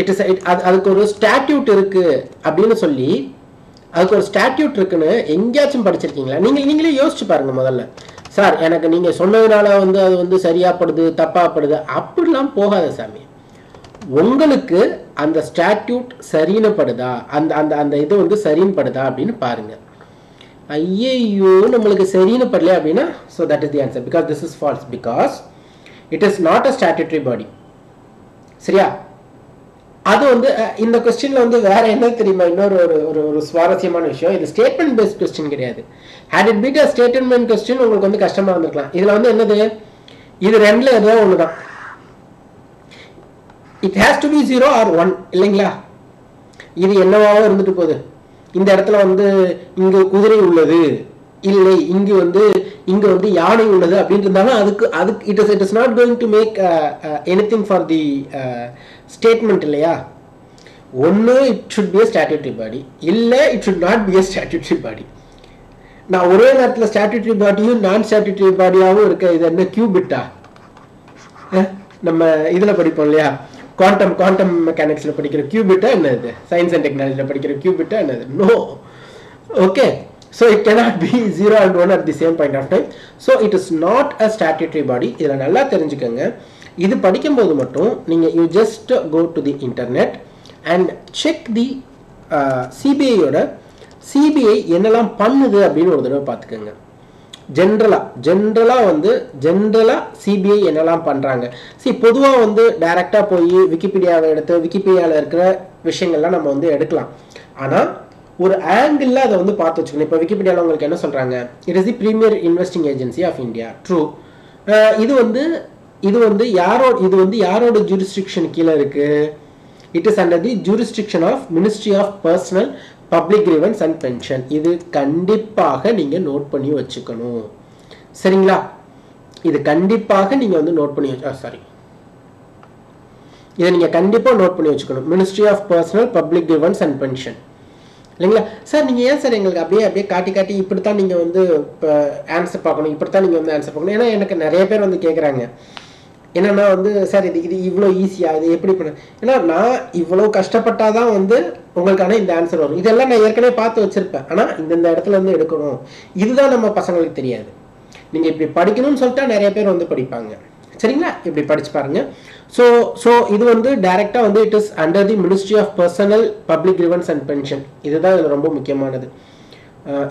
இட் இஸ் அது அதுக்கு ஒரு ஸ்டாட்யூட் இருக்கு அப்படின்னு சொல்லி அதுக்கு ஒரு ஸ்டாட்யூட் இருக்குன்னு எங்கேயாச்சும் படிச்சிருக்கீங்களா? நீங்கள் நீங்களே யோசிச்சு பாருங்க முதல்ல. சார் எனக்கு நீங்கள் சொன்னதுனால வந்து அது வந்து சரியாப்படுது தப்பாப்படுது அப்படிலாம் போகாத சாமி. உங்களுக்கு அந்த ஸ்டாட்யூட் சரியினப்படுதா? அந்த அந்த அந்த இது வந்து சரியின்படுதா படுதா அப்படின்னு பாருங்க. ஐயையோ நம்மளுக்கு சரின்னு படல அப்படின்னா so that is the answer because this is false because it is not a statutory body சரியா? அது வந்து இந்த கொஸ்டின்ல வந்து வேற என்ன தெரியுமா? இன்னொரு ஒரு ஒரு ஒரு சுவாரஸ்யமான விஷயம். இது ஸ்டேட்மெண்ட் பேஸ்ட் கொஸ்டின் கிடையாது. Had it been a statement question உங்களுக்கு வந்து கஷ்டமா இருந்திருக்கலாம். இதுல வந்து என்னது? இது ரெண்டுல ஏதோ ஒண்ணுதான். It has to be zero or one இல்லைங்களா? இது என்னவாவோ இருந்துட்டு போகுது? இந்த இடத்துல வந்து இங்க குதிரை உள்ளது. இல்லை இங்கு வந்து இங்க வந்து யானை உள்ளது அப்படின்னு இருந்தாலும் அதுக்கு அதுக்கு it is it is not going to make anything for the statement இல்லையா? ஒன்று it should be a body இல்லை it should not be a body நான் ஒரே நேரத்தில் ஸ்டாட்யூட்ரி பாடியும் நான் ஸ்டாட்யூட்ரி பாடியாகவும் இருக்க இது என்ன கியூபிட்டா நம்ம இதில் படிப்போம் இல்லையா? குவாண்டம் குவாண்டம் மெக்கானிக்ஸில் படிக்கிற கியூபிட்டா என்னது? சயின்ஸ் அண்ட் டெக்னாலஜியில் படிக்கிற கியூபிட்டா என்னது? No okay so it cannot be zero and one at the same point of time so it is not a statutory body இதில் நல்லா தெரிஞ்சுக்கோங்க. இது படிக்கும்போது மட்டும் நீங்கள் you just go to the internet and check the சிபிஐயோட CBI என்னெல்லாம் பண்ணுது அப்படின்னு ஒரு தடவை பார்த்துக்கோங்க. ஜென்ரலாக ஜென்ரலாக வந்து ஜென்ரலாக சிபிஐ என்னெல்லாம் பண்ணுறாங்க சி பொதுவாக வந்து டைரெக்டாக போய் விக்கிபீடியாவை எடுத்து விக்கிபீடியாவில் இருக்கிற விஷயங்கள்லாம் நம்ம வந்து எடுக்கலாம். ஆனால் ஒரு ஆங்கிளில் அதை வந்து பார்த்து வச்சுக்கணும். இப்போ விக்கிபீடியாவில் உங்களுக்கு என்ன சொல்கிறாங்க it is the premier investing agency of India true இது வந்து இது வந்து யாரோ இது வந்து யாரோட ஜூரிஸ்டிக்ஷன் கீழே இருக்குது it is under the jurisdiction of ministry of personnel public grievance and pension இது கண்டிப்பாக நீங்கள் நோட் பண்ணி வச்சுக்கணும். சரிங்களா? இது கண்டிப்பாக நீங்கள் வந்து நோட் பண்ணி வச்சு சாரி இதை நீங்கள் கண்டிப்பாக நோட் பண்ணி வச்சுக்கணும். Ministry of personnel public grievance and pension இல்லைங்களா? சார் நீங்கள் ஏன் சார் எங்களுக்கு அப்படியே அப்படியே காட்டி காட்டி இப்படி தான் நீங்கள் வந்து இப்போ ஆன்சர் பார்க்கணும். இப்படி தான் நீங்கள் வந்து ஆன்சர் பார்க்கணும். ஏன்னா எனக்கு நிறைய பேர் வந்து கேட்குறாங்க என்னன்னா வந்து சார் இது இது இவ்வளோ ஈஸியா இது எப்படி பண்ண ஏன்னா நான் இவ்வளோ கஷ்டப்பட்டாதான் வந்து உங்களுக்கான இந்த ஆன்சர் வரும். இதெல்லாம் நான் ஏற்கனவே பார்த்து வச்சிருப்பேன். ஆனால் இந்தந்த இடத்துல இருந்து எடுக்கணும். இதுதான் நம்ம பசங்களுக்கு தெரியாது. நீங்கள் இப்படி படிக்கணும்னு சொல்லிட்டா நிறைய பேர் வந்து படிப்பாங்க. சரிங்களா? இப்படி படிச்சு பாருங்க. ஸோ ஸோ இது வந்து டைரெக்டாக வந்து it is under the ministry of personnel public grievance and pension இதுதான் இதில் ரொம்ப முக்கியமானது.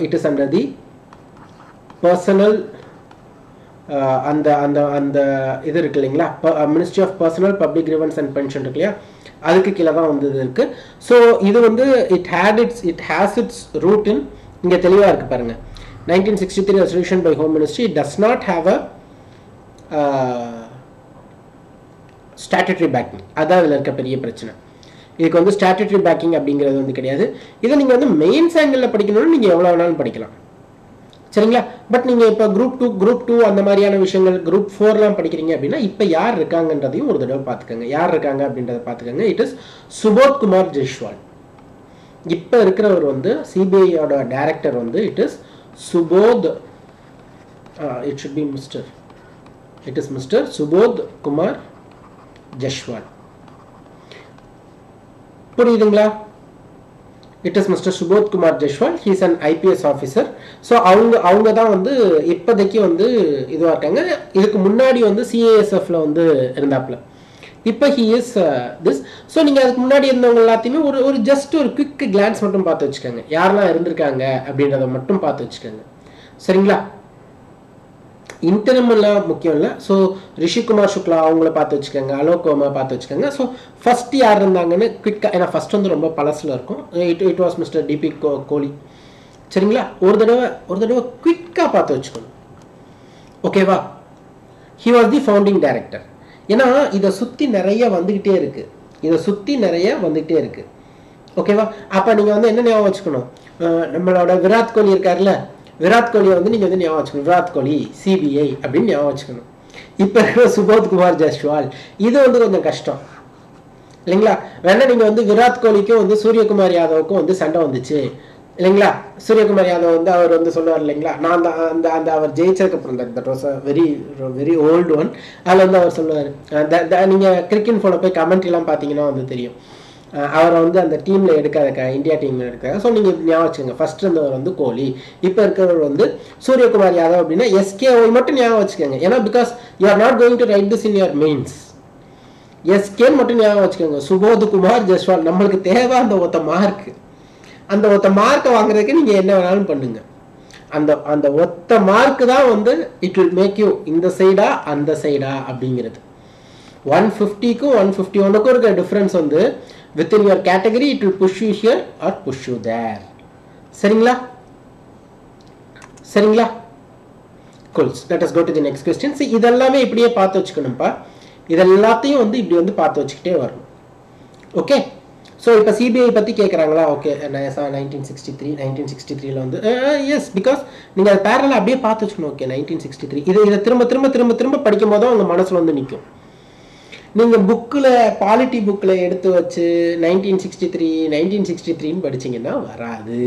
It is under the personnel அந்த அந்த அந்த இது இருக்கு இல்லைங்களா? Ministry of personnel public grievance and pension இருக்கு இல்லையா? அதுக்கு கீழே தான் வந்து இது இருக்கு. ஸோ இது வந்து it had it's it has its root in இங்கே தெளிவாக இருக்கு பாருங்க. Nineteen sixty three resolution by home ministry does not have a statutory backing அதான் அதில் இருக்க பெரிய பிரச்சனை. இதுக்கு வந்து ஸ்டாட்டரி பேக்கிங் அப்படிங்கிறது வந்து கிடையாது. இதை நீங்கள் வந்து மெயின்ஸ் ஆங்கிளில் படிக்கணும்னு நீங்கள் எவ்வளோ வேணாலும் படிக்கலாம். சரிங்களா? பட் நீங்கள் இப்போ குரூப் டூ குரூப் டூ அந்த மாதிரியான விஷயங்கள் குரூப் ஃபோர்லாம் படிக்கிறீங்க அப்படின்னா இப்போ யார் இருக்காங்கன்றதையும் ஒரு தடவை பார்த்துக்கோங்க. யார் இருக்காங்க அப்படின்றத பார்த்துக்கோங்க. இட் இஸ் சுபோத் குமார் ஜெய்ஷ்வால் இப்போ இருக்கிறவர் வந்து சிபிஐயோட டைரக்டர் வந்து it is Subodh it should be mister it is mister Subodh Kumar Jaiswal புரியுதுங்களா? It is mister Subodh Kumar he's and IPS officer so அவங்க அவங்க தான் வந்து இப்போதைக்கு வந்து இதுவாக இருக்காங்க இதுக்கு முன்னாடி வந்து சிஏஎஸ்எஃப்ல வந்து இருந்தாப்புல. இப்போ ஹி இஸ் திஸ் ஸோ நீங்கள் அதுக்கு முன்னாடி இருந்தவங்க எல்லாத்தையுமே ஒரு ஒரு ஜஸ்ட் ஒரு குவிக் கிளான்ஸ் மட்டும் பார்த்து வச்சுக்கோங்க. யாரெல்லாம் இருந்திருக்காங்க அப்படின்றத மட்டும் பார்த்து வச்சுக்கோங்க. சரிங்களா? இன்டர்னமெல்லாம் முக்கியம் இல்லை. ஸோ ரிஷிகுமார் சுக்லா அவங்கள பார்த்து வச்சுக்கோங்க அலோக் வர்மா பார்த்து வச்சுக்கோங்க. ஸோ ஃபர்ஸ்ட் யார் இருந்தாங்கன்னு குவிக்காக ஏன்னா ஃபர்ஸ்ட் வந்து ரொம்ப பழசில் இருக்கும். It it was mister DP Ko Kohli. சரிங்களா? ஒரு தடவை ஒரு தடவை குவிக்காக பார்த்து வச்சுக்கணும். ஓகேவா he was the founding director ஏன்னா இதை சுற்றி நிறைய வந்துக்கிட்டே இருக்குது இதை சுற்றி நிறைய வந்துக்கிட்டே இருக்குது ஓகேவா அப்போ நீங்கள் வந்து என்ன ஞாபகம் வச்சுக்கணும்? நம்மளோட விராட் கோலி இருக்கார்ல விராட் கோலியை வந்து நீங்கள் வந்து ஞாபகம் வச்சுக்கணும். விராட் கோலி சிபிஐ அப்படின்னு ஞாபகம் வச்சுக்கணும். இப்போ இருக்கிற சுபோத் குமார் ஜஸ்வால் இது வந்து கொஞ்சம் கஷ்டம். இல்லைங்களா? வேணா நீங்க வந்து விராட் கோலிக்கும் வந்து சூரியகுமார் யாதவுக்கும் வந்து சண்டை வந்துச்சு. இல்லைங்களா? சூரியகுமார் யாதவ் வந்து அவர் வந்து சொல்லுவார் இல்லைங்களா? நான் அந்த அந்த அந்த அவர் ஜெயிச்சதுக்கு அப்புறம் that was very very old one அதில் வந்து அவர் சொல்லுவார். நீங்கள் கிரிக்கெட் ஃபோனை போய் கமெண்ட் எல்லாம் பார்த்தீங்கன்னா வந்து தெரியும். அவரை வந்து அந்த டீமில் எடுக்காத இந்தியா டீமில் எடுக்காத. ஸோ நீங்கள் ஞாபகம் வச்சுக்கோங்க. ஃபர்ஸ்ட் இருந்தவர் வந்து கோலி. இப்போ இருக்கிறவர் வந்து சூரியகுமார் யாதவ் அப்படின்னா எஸ்கே மட்டும் ஞாபகம் வச்சுக்கோங்க. ஏன்னா because you are not going to write this in your mains எஸ்கேன்னு மட்டும் ஞாபகம் வச்சுக்கோங்க. சுபோது குமார் ஜெஸ்வால் நம்மளுக்கு தேவை அந்த ஒத்த மார்க் அந்த ஒத்த மார்க்கை வாங்குறதுக்கு நீங்கள் என்ன வேணாலும் பண்ணுங்க. அந்த அந்த ஒத்த மார்க் தான் வந்து இட் வில் மேக் யூ இந்த சைடா அந்த சைடா அப்படிங்கிறது. ஒன் ஃபிஃப்டிக்கும் ஒன் ஃபிஃப்டி ஒன்னுக்கும் இருக்கிற டிஃப்ரென்ஸ் வந்து within in your category it will push you here or push you there சரிங்களா? சரிங்களா goals let us go to the next question இதெல்லாமே இப்படியே பார்த்து வச்சுக்கணும்ப்பா. இது எல்லாத்தையும் வந்து இப்படி வந்து பார்த்து வச்சுக்கிட்டே வரணும். ஓகே ஸோ இப்போ சிபிஐ பற்றி கேட்குறாங்களா okay nineteen sixty three nineteen sixty த்ரீல வந்து எஸ் பிகாஸ் நீங்கள் அது பேரலாக அப்படியே பார்த்து வச்சுக்கணும். ஓகே நைன்டீன் சிக்ஸ்டி த்ரீ இது இதை திரும்ப திரும்ப திரும்ப திரும்ப படிக்கும் போது உங்கள் மனசில் வந்து நிற்கும் நீங்கள் புக்கில் பாலிட்டி புக்கில் எடுத்து வச்சு nineteen sixty three nineteen sixty த்ரீன்னு படிச்சீங்கன்னா வராது.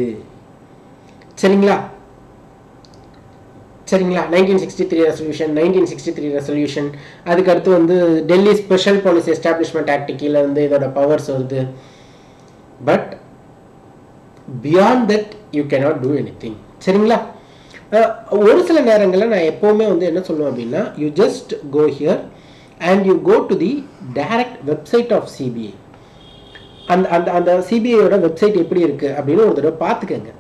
சரிங்களா? சரிங்களா? Nineteen sixty three resolution nineteen sixty three resolution அதுக்கடுத்து வந்து Delhi special police establishment act கீழே வந்து இதோட பவர்ஸ் வருது. But beyond that you cannot do anything சரிங்களா ஒரு சில நேரங்களில் நான் எப்போவுமே வந்து என்ன சொல்லுவேன் அப்படின்னா you just go here and you go to the direct website of CBI அந்த அந்த அந்த சிபிஐயோட வெப்சைட் எப்படி இருக்குது அப்படின்னு ஒரு தடவை பார்த்துக்கங்க.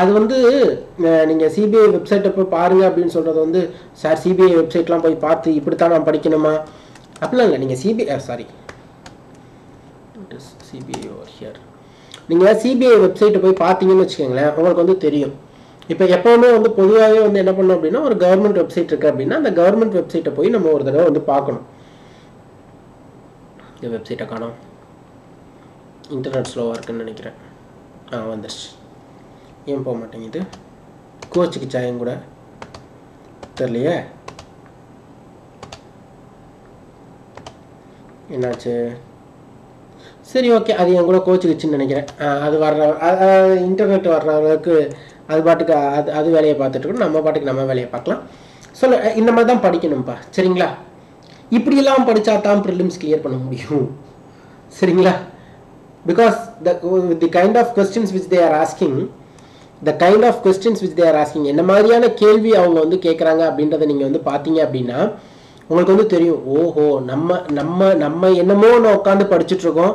அது வந்து நீங்கள் சிபிஐ வெப்சைட்டை போய் பாருங்க அப்படின்னு சொல்றது வந்து சார் சிபிஐ வெப்சைட்லாம் போய் பார்த்து இப்படித்தான் நான் படிக்கணுமா? அப்படிலாம் இல்லை. நீங்கள் CBI sorry CBI over here நீங்கள் சிபிஐ வெப்சைட்டை போய் பார்த்தீங்கன்னு வச்சுக்கோங்களேன் உங்களுக்கு வந்து தெரியும். இப்போ எப்போவுமே வந்து பொதுவாகவே வந்து என்ன பண்ணோம் அப்படின்னா ஒரு கவர்மெண்ட் வெப்சைட் இருக்குது அப்படின்னா அந்த கவர்மெண்ட் வெப்சைட்டை போய் நம்ம ஒரு தடவை வந்து பார்க்கணும். இந்த வெப்சைட்டை காணோம். இன்டர்நெட் ஸ்லோவாக இருக்குன்னு நினைக்கிறேன். ஆ வந்துருச்சு. ஏன் போக மாட்டேங்குது? கோச்சுக்கு என் கூட. தெரியலையே. என்னாச்சு? சரி ஓகே அது என் கூட கோச்சுக்குச்சுன்னு நினைக்கிறேன். அது வர்ற இன்டர்நெட் வர்ற அளவுக்கு அது பாட்டுக்கு அது அது வேலையை பார்த்துட்டு நம்ம பாட்டுக்கு நம்ம வேலையை பார்க்கலாம். சொல்ல இந்த மாதிரி தான் படிக்கணும்ப்பா சரிங்களா? இப்படியெல்லாம் படித்தா தான் ப்ரிலிம்ஸ் கிளியர் பண்ண முடியும். சரிங்களா? Because the the kind of questions which they are asking the kind of questions which they are asking என்ன மாதிரியான கேள்வி அவங்க வந்து கேட்குறாங்க அப்படின்றத நீங்கள் வந்து பார்த்தீங்க அப்படின்னா உங்களுக்கு வந்து தெரியும் ஓஹோ நம்ம நம்ம நம்ம என்னமோ ஒன்று உட்காந்து படிச்சுட்ருக்கோம்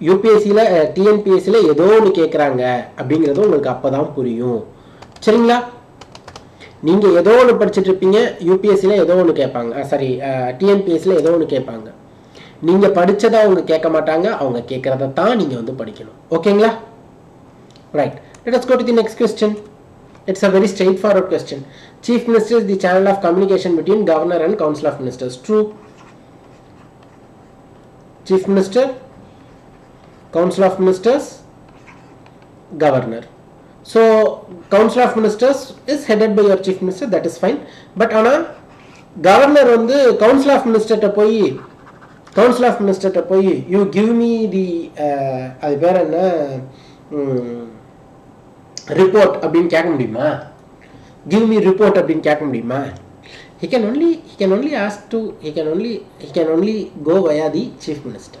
யூபிஎஸ்சியில் டிஎன்பிஎஸ்சியில் ஏதோ ஒன்று கேட்குறாங்க அப்படிங்கிறது உங்களுக்கு அப்போ தான் புரியும். சரிங்களா நீங்கள் ஏதோ ஒன்று படிச்சுட்டு இருப்பீங்க யூபிஎஸ்சியில் ஏதோ ஒன்று கேட்பாங்க சாரி டிஎன்பிஎஸ்சியில் ஏதோ ஒன்று கேட்பாங்க நீங்கள் படித்ததை அவங்க கேட்க மாட்டாங்க அவங்க கேட்குறத தான் நீங்கள் வந்து படிக்கணும் ஓகேங்களா right let us go to the next question it's a very straightforward question chief minister is the channel of communication between governor and council of ministers true chief minister council of ministers governor so council of ministers is headed by your chief minister that is fine but ஆனா governor வந்து council of மினிஸ்டர்கிட்ட போய் council of மினிஸ்டர்கிட்ட போய் you give me the அது பேர் என்ன report அப்படின்னு கேட்க முடியுமா கிவ் மீ ரிப்போர்ட் அப்படின்னு கேட்க முடியுமா he can only he can only ask to he can only he can only go via the chief minister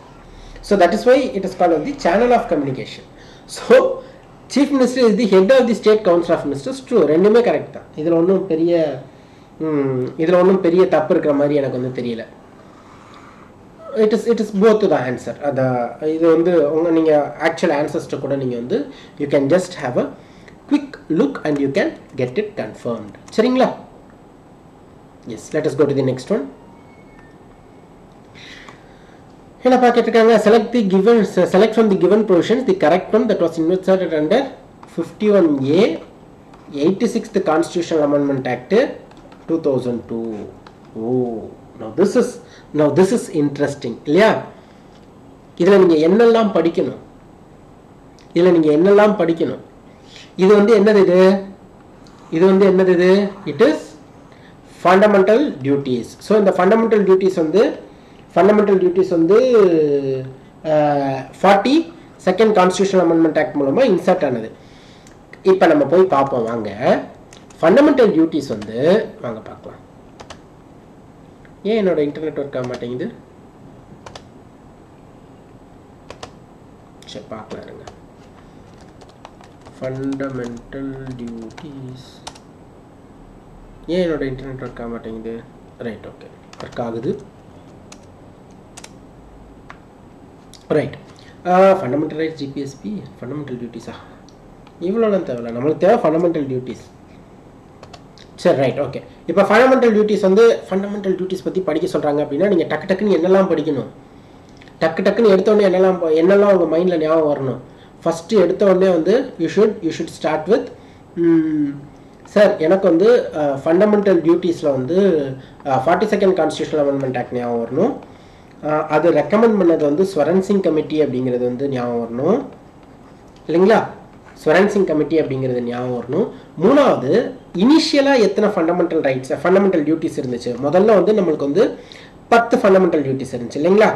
so that is why it is called as the channel of communication so chief minister is the head of the state council of ministers true ரெண்டுமே correct தான். இதில் ஒன்றும் பெரிய இதில் ஒன்றும் பெரிய தப்பு இருக்கிற மாதிரி எனக்கு வந்து தெரியல. It is it is both the answer அந்த இது வந்து உங்கள் நீங்கள் ஆக்சுவல் ஆன்சர்ஸ்ட கூட நீங்கள் வந்து you can just have a quick look and you can get it confirmed சரிங்களா? Yes let us go to the next one என்ன பார்த்துட்டு இருக்காங்க select the given select from the given provisions the correct one that was invested under fifty one A eighty sixth constitution amendment act two thousand two oh no this is no this is interesting இல்லையா? இதில் நீங்கள் என்னெல்லாம் படிக்கணும்? இதில் நீங்கள் என்னெல்லாம் படிக்கணும்? இது வந்து என்னது இது? இது வந்து என்னது இது? It is fundamental duties so இந்த ஃபண்டமெண்டல் டியூட்டிஸ் வந்து ஃபண்டமெண்டல் டியூட்டிஸ் வந்து forty second constitution amendment act மூலமாக இன்சர்ட் ஆனது. இப்போ நம்ம போய் பார்ப்போம் வாங்க. ஃபண்டமெண்டல் டியூட்டிஸ் வந்து வாங்க பார்க்கலாம். ஏன் என்னோட இன்டர்நெட் ஒர்க் ஆக மாட்டேங்குது? சரி பார்க்கலாம் இருங்க. ஃபண்டமெண்டல் டியூட்டிஸ் ஏன் என்னோட இன்டர்நெட் ஒர்க் ஆக மாட்டேங்குது? ரைட் ஓகே ஒர்க் ஆகுது. Right fundamental rights DPSP fundamental டியூட்டிஸா இவ்வளோலாம் தேவையில்ல. நம்மளுக்கு தேவை ஃபண்டமெண்டல் டியூட்டிஸ் சரி ரைட் ஓகே இப்போ ஃபண்டமெண்டல் டியூட்டிஸ் வந்து ஃபண்டமெண்டல் டியூட்டிஸ் பற்றி படிக்க சொல்கிறாங்க அப்படின்னா நீங்கள் டக்கு டக்குன்னு என்னெல்லாம் படிக்கணும்? டக்கு டக்குன்னு எடுத்தோடனே என்னெல்லாம் என்னெல்லாம் உங்கள் மைண்டில் ஞாபகம் வரணும்? ஃபஸ்ட்டு எடுத்தோடனே வந்து you should you should start with sir எனக்கு வந்து uh, ஃபண்டமெண்டல் டியூட்டிஸில் வந்து forty second constitution amendment act ஞாபகம் வரணும். அது ரெக்கமெண்ட் பண்ணது வந்து ஸ்வரன் சிங் கமிட்டி அப்படிங்கிறது வந்து ஞாபகம் வரணும். இல்லைங்களா? ஸ்வரன் சிங் கமிட்டி அப்படிங்கிறது ஞாபகம் வரணும். மூணாவது இனிஷியலாக எத்தனை ஃபண்டமெண்டல் ரைட்ஸ் ஃபண்டமெண்டல் டியூட்டிஸ் இருந்துச்சு? முதல்ல வந்து நம்மளுக்கு வந்து பத்து ஃபண்டமெண்டல் டியூட்டிஸ் இருந்துச்சு இல்லைங்களா?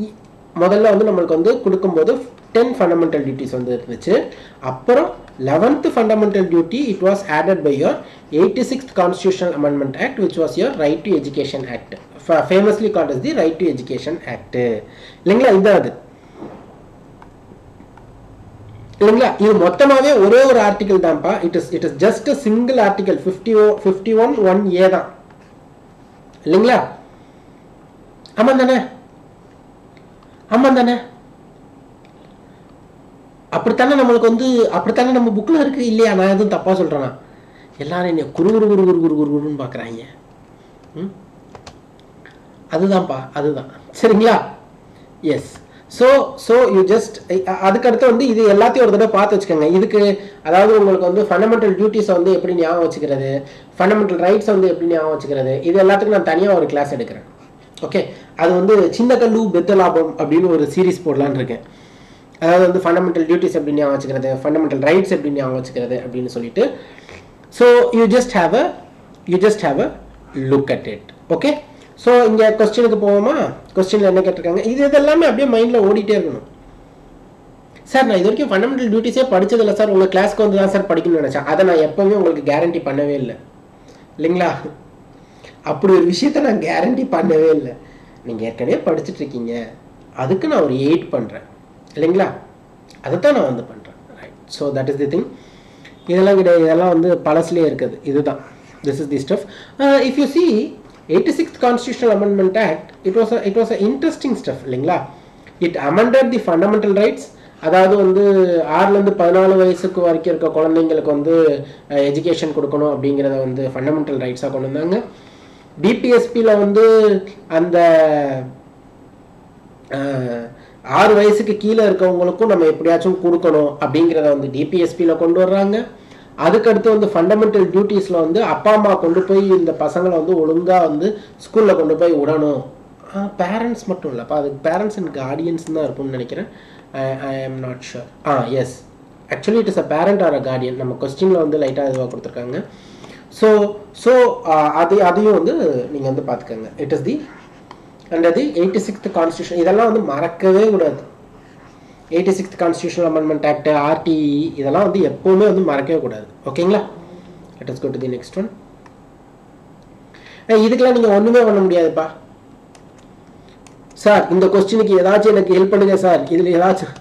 இ- முதல்ல வந்து நம்மளுக்கு வந்து கொடுக்கும்போது டென் ஃபண்டமெண்டல் டியூட்டிஸ் வந்து இருந்துச்சு. அப்புறம் eleventh fundamental duty it was added by your eighty sixth constitutional amendment act which was your right to education act famously called is the right to education act இல்லைங்களா? இதுதான் அது. இல்லைங்களா? இது மொத்தமாகவே ஒரே ஒரு ஆர்டிக்கல் தான்ப்பா. It is it is just a single article fifty oh fifty one one A தான். இல்லைங்களா? ஆமாம் தானே? ஆமாம் தானே? அப்படித்தானே நம்மளுக்கு வந்து அப்படித்தானே நம்ம புக்கில் இருக்கு? இல்லையா? நான் எதுவும் தப்பாக சொல்கிறேன்னா எல்லாரும் என்ன குரு குரு குரு குரு குரு குரு குருன்னு பார்க்குறாங்க. ம்? அதுதான்ப்பா அதுதான். சரிங்களா? Yes so so you just அதுக்கடுத்து வந்து இது எல்லாத்தையும் ஒரு தடவை பார்த்து வச்சுக்கோங்க. இதுக்கு அதாவது உங்களுக்கு வந்து ஃபண்டமெண்டல் டியூட்டிஸை வந்து எப்படி ஞாபகம் வச்சுக்கிறது? ஃபண்டமெண்டல் ரைட்ஸை வந்து எப்படி ஞாபகம் வச்சுக்கிறது? இது எல்லாத்துக்கும் நான் தனியாக ஒரு கிளாஸ் எடுக்கிறேன். ஓகே அது வந்து சின்ன கல்லு பெத்த லாபம் அப்படின்னு ஒரு சீரிஸ் போடலான்னு இருக்கேன். அதாவது வந்து ஃபண்டமெண்டல் டியூட்டிஸ் எப்படி ஞாபகம் வச்சுக்கிறது? ஃபண்டமெண்டல் ரைட்ஸ் எப்படி ஞாபகம் வச்சுக்கிறது? அப்படின்னு சொல்லிட்டு. So you just have a you just have a look at it okay so இங்கே கொஸ்டினுக்கு போவோமா? கொஸ்டினில் என்ன கேட்டிருக்காங்க? இது இதெல்லாமே அப்படியே மைண்டில் ஓடிட்டே இருக்கணும். சார் நான் இது வரைக்கும் ஃபண்டமெண்டல் டியூட்டிஸே படிச்சதில்லை சார் உங்கள் கிளாஸ்க்கு வந்து தான் சார் படிக்கணும்னு நினச்சேன். அதை நான் எப்போவுமே உங்களுக்கு கேரண்டி பண்ணவே இல்லை. இல்லைங்களா? அப்படி ஒரு விஷயத்த நான் கேரண்டி பண்ணவே இல்லை. நீங்கள் ஏற்கனவே படிச்சுட்டு இருக்கீங்க அதுக்கு நான் ஒரு எயிட் பண்ணுறேன் இல்லைங்களா? அதை தான் நான் வந்து பண்ணுறேன் right so that is the thing இதெல்லாம் கிடையாது. இதெல்லாம் வந்து பழசுலேயே இருக்குது. இதுதான். This is the stuff if you see eighty sixth constitutional amendment act it was it was a interesting stuff இல்லைங்களா? It amended the fundamental rights அதாவது வந்து ஆறுலேருந்து பதினாலு வயசுக்கு வரைக்கும் இருக்க குழந்தைங்களுக்கு வந்து எஜுகேஷன் கொடுக்கணும் அப்படிங்கிறத வந்து ஃபண்டமெண்டல் ரைட்ஸாக கொண்டு வந்தாங்க. டிபிஎஸ்பியில் வந்து அந்த ஆறு வயசுக்கு கீழே இருக்கவங்களுக்கும் நம்ம எப்படியாச்சும் கொடுக்கணும் அப்படிங்கிறத வந்து டிபிஎஸ்பியில் கொண்டு வர்றாங்க. அதுக்கடுத்து வந்து ஃபண்டமெண்டல் டியூட்டிஸில் வந்து அப்பா அம்மா கொண்டு போய் இந்த பசங்களை வந்து ஒழுங்காக வந்து ஸ்கூலில் கொண்டு போய் விடணும். பேரண்ட்ஸ் மட்டும் இல்லைப்பா அதுக்கு பேரண்ட்ஸ் அண்ட் கார்டியன்ஸ் தான் இருக்கும்னு நினைக்கிறேன். I am not sure ah yes actually it is a parent or a guardian நம்ம கொஸ்டினில் வந்து லைட்டாக இதுவாக கொடுத்துருக்காங்க. ஸோ ஸோ அது அதையும் வந்து நீங்கள் வந்து பார்த்துக்கோங்க. It is the and the eighty sixth constitution இதெல்லாம் வந்து மறக்கவே கூடாது. Eighty sixth constitutional amendment act RTE இதெல்லாம் வந்து எப்போவுமே வந்து மறக்கவே கூடாது. ஓகேங்களா? Let us go to the next one இதுக்கெல்லாம் நீங்கள் ஒன்றுமே பண்ண முடியாதுப்பா. சார் இந்த கொஸ்டினுக்கு ஏதாச்சும் எனக்கு ஹெல்ப் பண்ணுங்க சார் இதில் ஏதாச்சும்.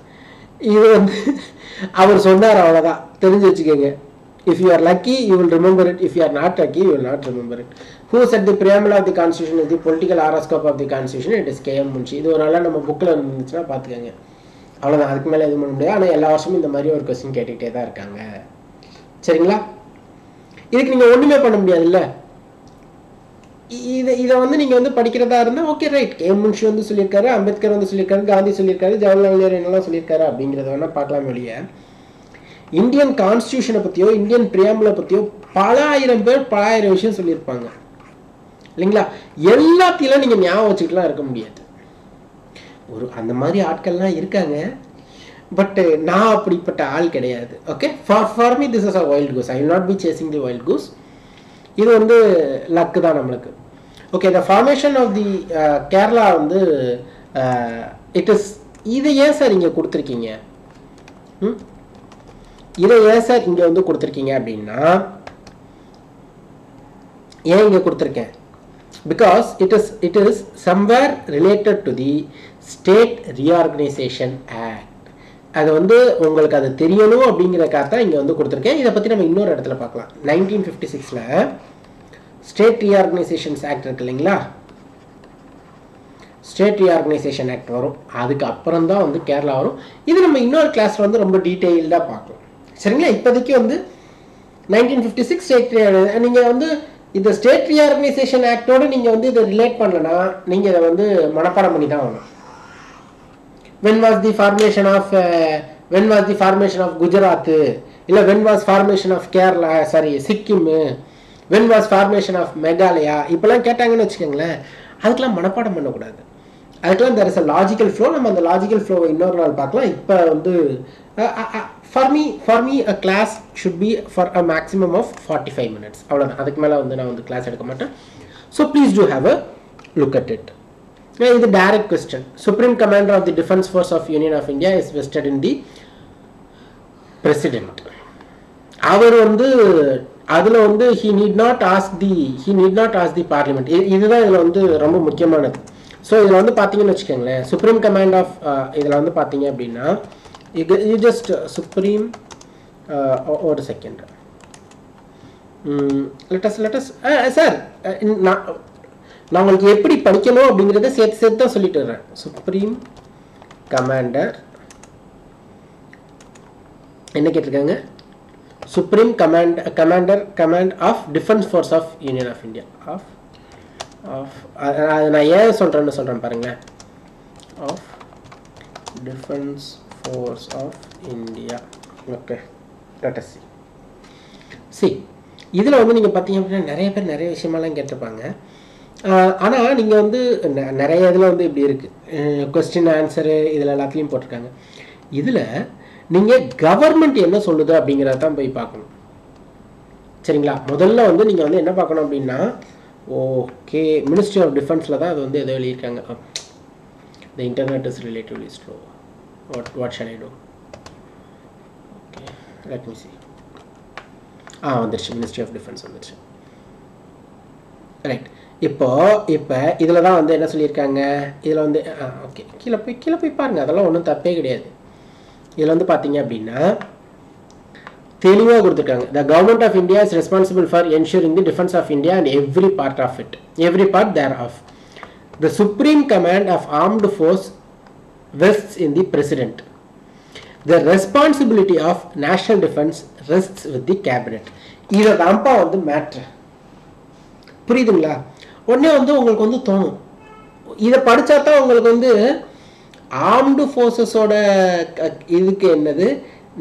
இது வந்து அவர் சொன்னார் அவ்வளோதான் தெரிஞ்சு வச்சுக்கோங்க. If you are lucky you will remember it if you are not lucky you will not remember it who said the preamble of the constitution the political horoscope of the constitution it is KM Munshi இது ஒரு நாளாக நம்ம புக்கில் இருந்துச்சுன்னா பார்த்துக்கோங்க அவ்வளோதான் அதுக்கு மேலே எதுவும் பண்ண முடியாது. ஆனால் எல்லா வருஷமும் இந்த மாதிரி ஒரு கொஸ்டின் கேட்டுக்கிட்டே தான் இருக்காங்க. சரிங்களா? இதுக்கு நீங்கள் ஒன்றுமே பண்ண முடியாதுல்ல? இதை இதை வந்து நீங்கள் வந்து படிக்கிறதா இருந்தால் ஓகே ரைட் கே. முன்ஷி வந்து சொல்லியிருக்காரு அம்பேத்கர் வந்து சொல்லியிருக்காரு காந்தி சொல்லியிருக்காரு ஜவஹர்லால் நேரு என்னெல்லாம் சொல்லியிருக்காரு அப்படிங்கிறத வேணால் பார்க்கலாம் வெளியே இந்தியன் கான்ஸ்டியூஷனை பற்றியோ இந்தியன் பிரியாமலை பற்றியோ பல ஆயிரம் பேர் பல ஆயிரம் விஷயம் சொல்லியிருப்பாங்க. இல்லைங்களா? எல்லாத்தையும் நீங்கள் ஞாபகம் வச்சுக்கிட்டுலாம் இருக்க முடியாது. ஒரு அந்த மாதிரி ஆட்கள்லாம் இருக்காங்க. பட் eh, நான் அப்படிப்பட்ட ஆள் கிடையாது. Okay for for me this is a wild goose I will not be chasing the wild goose இது வந்து லக்கு தான் நம்மளுக்கு. Okay the formation of the Kerala வந்து eh, இட் இஸ் இதை ஏன் சார் இங்கே கொடுத்துருக்கீங்க? இதை ஏன் சார் இங்கே வந்து கொடுத்துருக்கீங்க அப்படின்னா ஏன் இங்கே கொடுத்துருக்கேன்? Because it is it is somewhere related to the state reorganisation act அது வந்து உங்களுக்கு அது தெரியணும் அப்படிங்கிறக்காக தான் இங்கே வந்து கொடுத்துருக்கேன். இதை பற்றி நம்ம இன்னொரு இடத்துல பார்க்கலாம். நைன்டீன் ஃபிஃப்டி சிக்ஸில் ஸ்டேட் ரீஆர்கனைசேஷன்ஸ் ஆக்ட் இருக்கு இல்லைங்களா? ஸ்டேட் ரீஆர்கனைசேஷன் ஆக்ட் வரும். அதுக்கு அப்புறம் தான் வந்து கேரளா வரும். இது நம்ம இன்னொரு கிளாஸில் வந்து ரொம்ப டீட்டெயில்டாக பார்க்கலாம். சரிங்களா? இப்போதைக்கு வந்து நைன்டீன் ஃபிஃப்டி சிக்ஸ் ஸ்டேட் நீங்கள் வந்து இந்த ஸ்டேட் ரீஆர்கனைசேஷன் ஆக்டோட நீங்கள் வந்து இதை ரிலேட் பண்ணலன்னா நீங்கள் இதை வந்து மனப்பாடம் பண்ணி தான் ஆகணும். When was the formation of when was the formation of Gujarat இல்லை when was formation of Kerala sorry Sikkim when was formation of Meghalaya இப்போலாம் கேட்டாங்கன்னு வச்சுக்கோங்களேன் அதுக்கெல்லாம் மனப்பாடம் பண்ணக்கூடாது. அதுக்கெல்லாம் there is a logical flow நம்ம அந்த லாஜிக்கல் ஃப்ளோவை இன்னொரு நாள் பார்க்கலாம். இப்போ வந்து for me for me a class should be for a maximum of forty five minutes அவ்வளோதான் அதுக்கு மேலே வந்து நான் வந்து கிளாஸ் எடுக்க மாட்டேன். So please do have a look at it இது direct question supreme commander of the defence force of union of India is vested in the president அவர் வந்து அதில் வந்து he need not ask the he need not ask the parliament இதுதான் இதில் வந்து ரொம்ப முக்கியமானது. So இதில் வந்து பார்த்தீங்கன்னு வச்சுக்கோங்களேன் சுப்ரீம் கமாண்ட் ஆஃப் இதில் வந்து பார்த்தீங்க அப்படின்னா இது ஜஸ்ட் சுப்ரீம் ஒரு செகண்ட் லெட்டஸ் லெட்டஸ் சார் நான் நான் உங்களுக்கு எப்படி படிக்கணும் அப்படிங்கிறத சேர்த்து சேர்த்து தான் சொல்லிட்டு வர்றேன். சுப்ரீம் கமாண்டர் என்ன கேட்டிருக்காங்க? Supreme command commander command of defence force of union of India of of அது நான் ஏன் சொல்கிறேன்னு சொல்கிறேன் பாருங்களேன். Of defence force of India okay let's see see இதில் வந்து நீங்கள் பார்த்தீங்க அப்படின்னா நிறைய பேர் நிறைய விஷயமெல்லாம் கேட்டிருப்பாங்க. ஆனால் நீங்கள் வந்து நிறைய இதில் வந்து இப்படி இருக்குது கொஸ்டின் ஆன்சரு இதில் எல்லாத்துலேயும் போட்டிருக்காங்க. இதில் நீங்கள் கவர்மெண்ட் என்ன சொல்லுது அப்படிங்கிறத தான் போய் பார்க்கணும். சரிங்களா? முதல்ல வந்து நீங்கள் வந்து என்ன பார்க்கணும் அப்படின்னா ஓகே மினிஸ்ட்ரி ஆஃப் டிஃபென்ஸில் தான் அது வந்து எதோ எழுதியிருக்காங்க. The internet is relatively slow what what shall I do okay let me see ah வந்துருச்சு. மினிஸ்ட்ரி ஆஃப் டிஃபென்ஸ் வந்துருச்சு. ரைட் இப்போ இப்போ இதில் தான் வந்து என்ன சொல்லியிருக்காங்க? இதில் வந்து ஓகே கீழே போய் கீழே போய் பாருங்கள் அதெல்லாம் ஒன்றும் தப்பே கிடையாது. இதில் வந்து பார்த்தீங்க அப்படின்னா தெளிவாக கொடுத்துருக்காங்க. The government of India is responsible for ensuring the defence of India and every part of it every part thereof the supreme command of armed force vest in the president the responsibility of national defence rest with the cabinet இதை தான்ப்பா வந்து matter புரியுதுங்களா? உடனே வந்து உங்களுக்கு வந்து தோணும். இதை படித்தா தான் உங்களுக்கு வந்து ஆர்ம்டு ஃபோர்ஸஸோட இதுக்கு என்னது?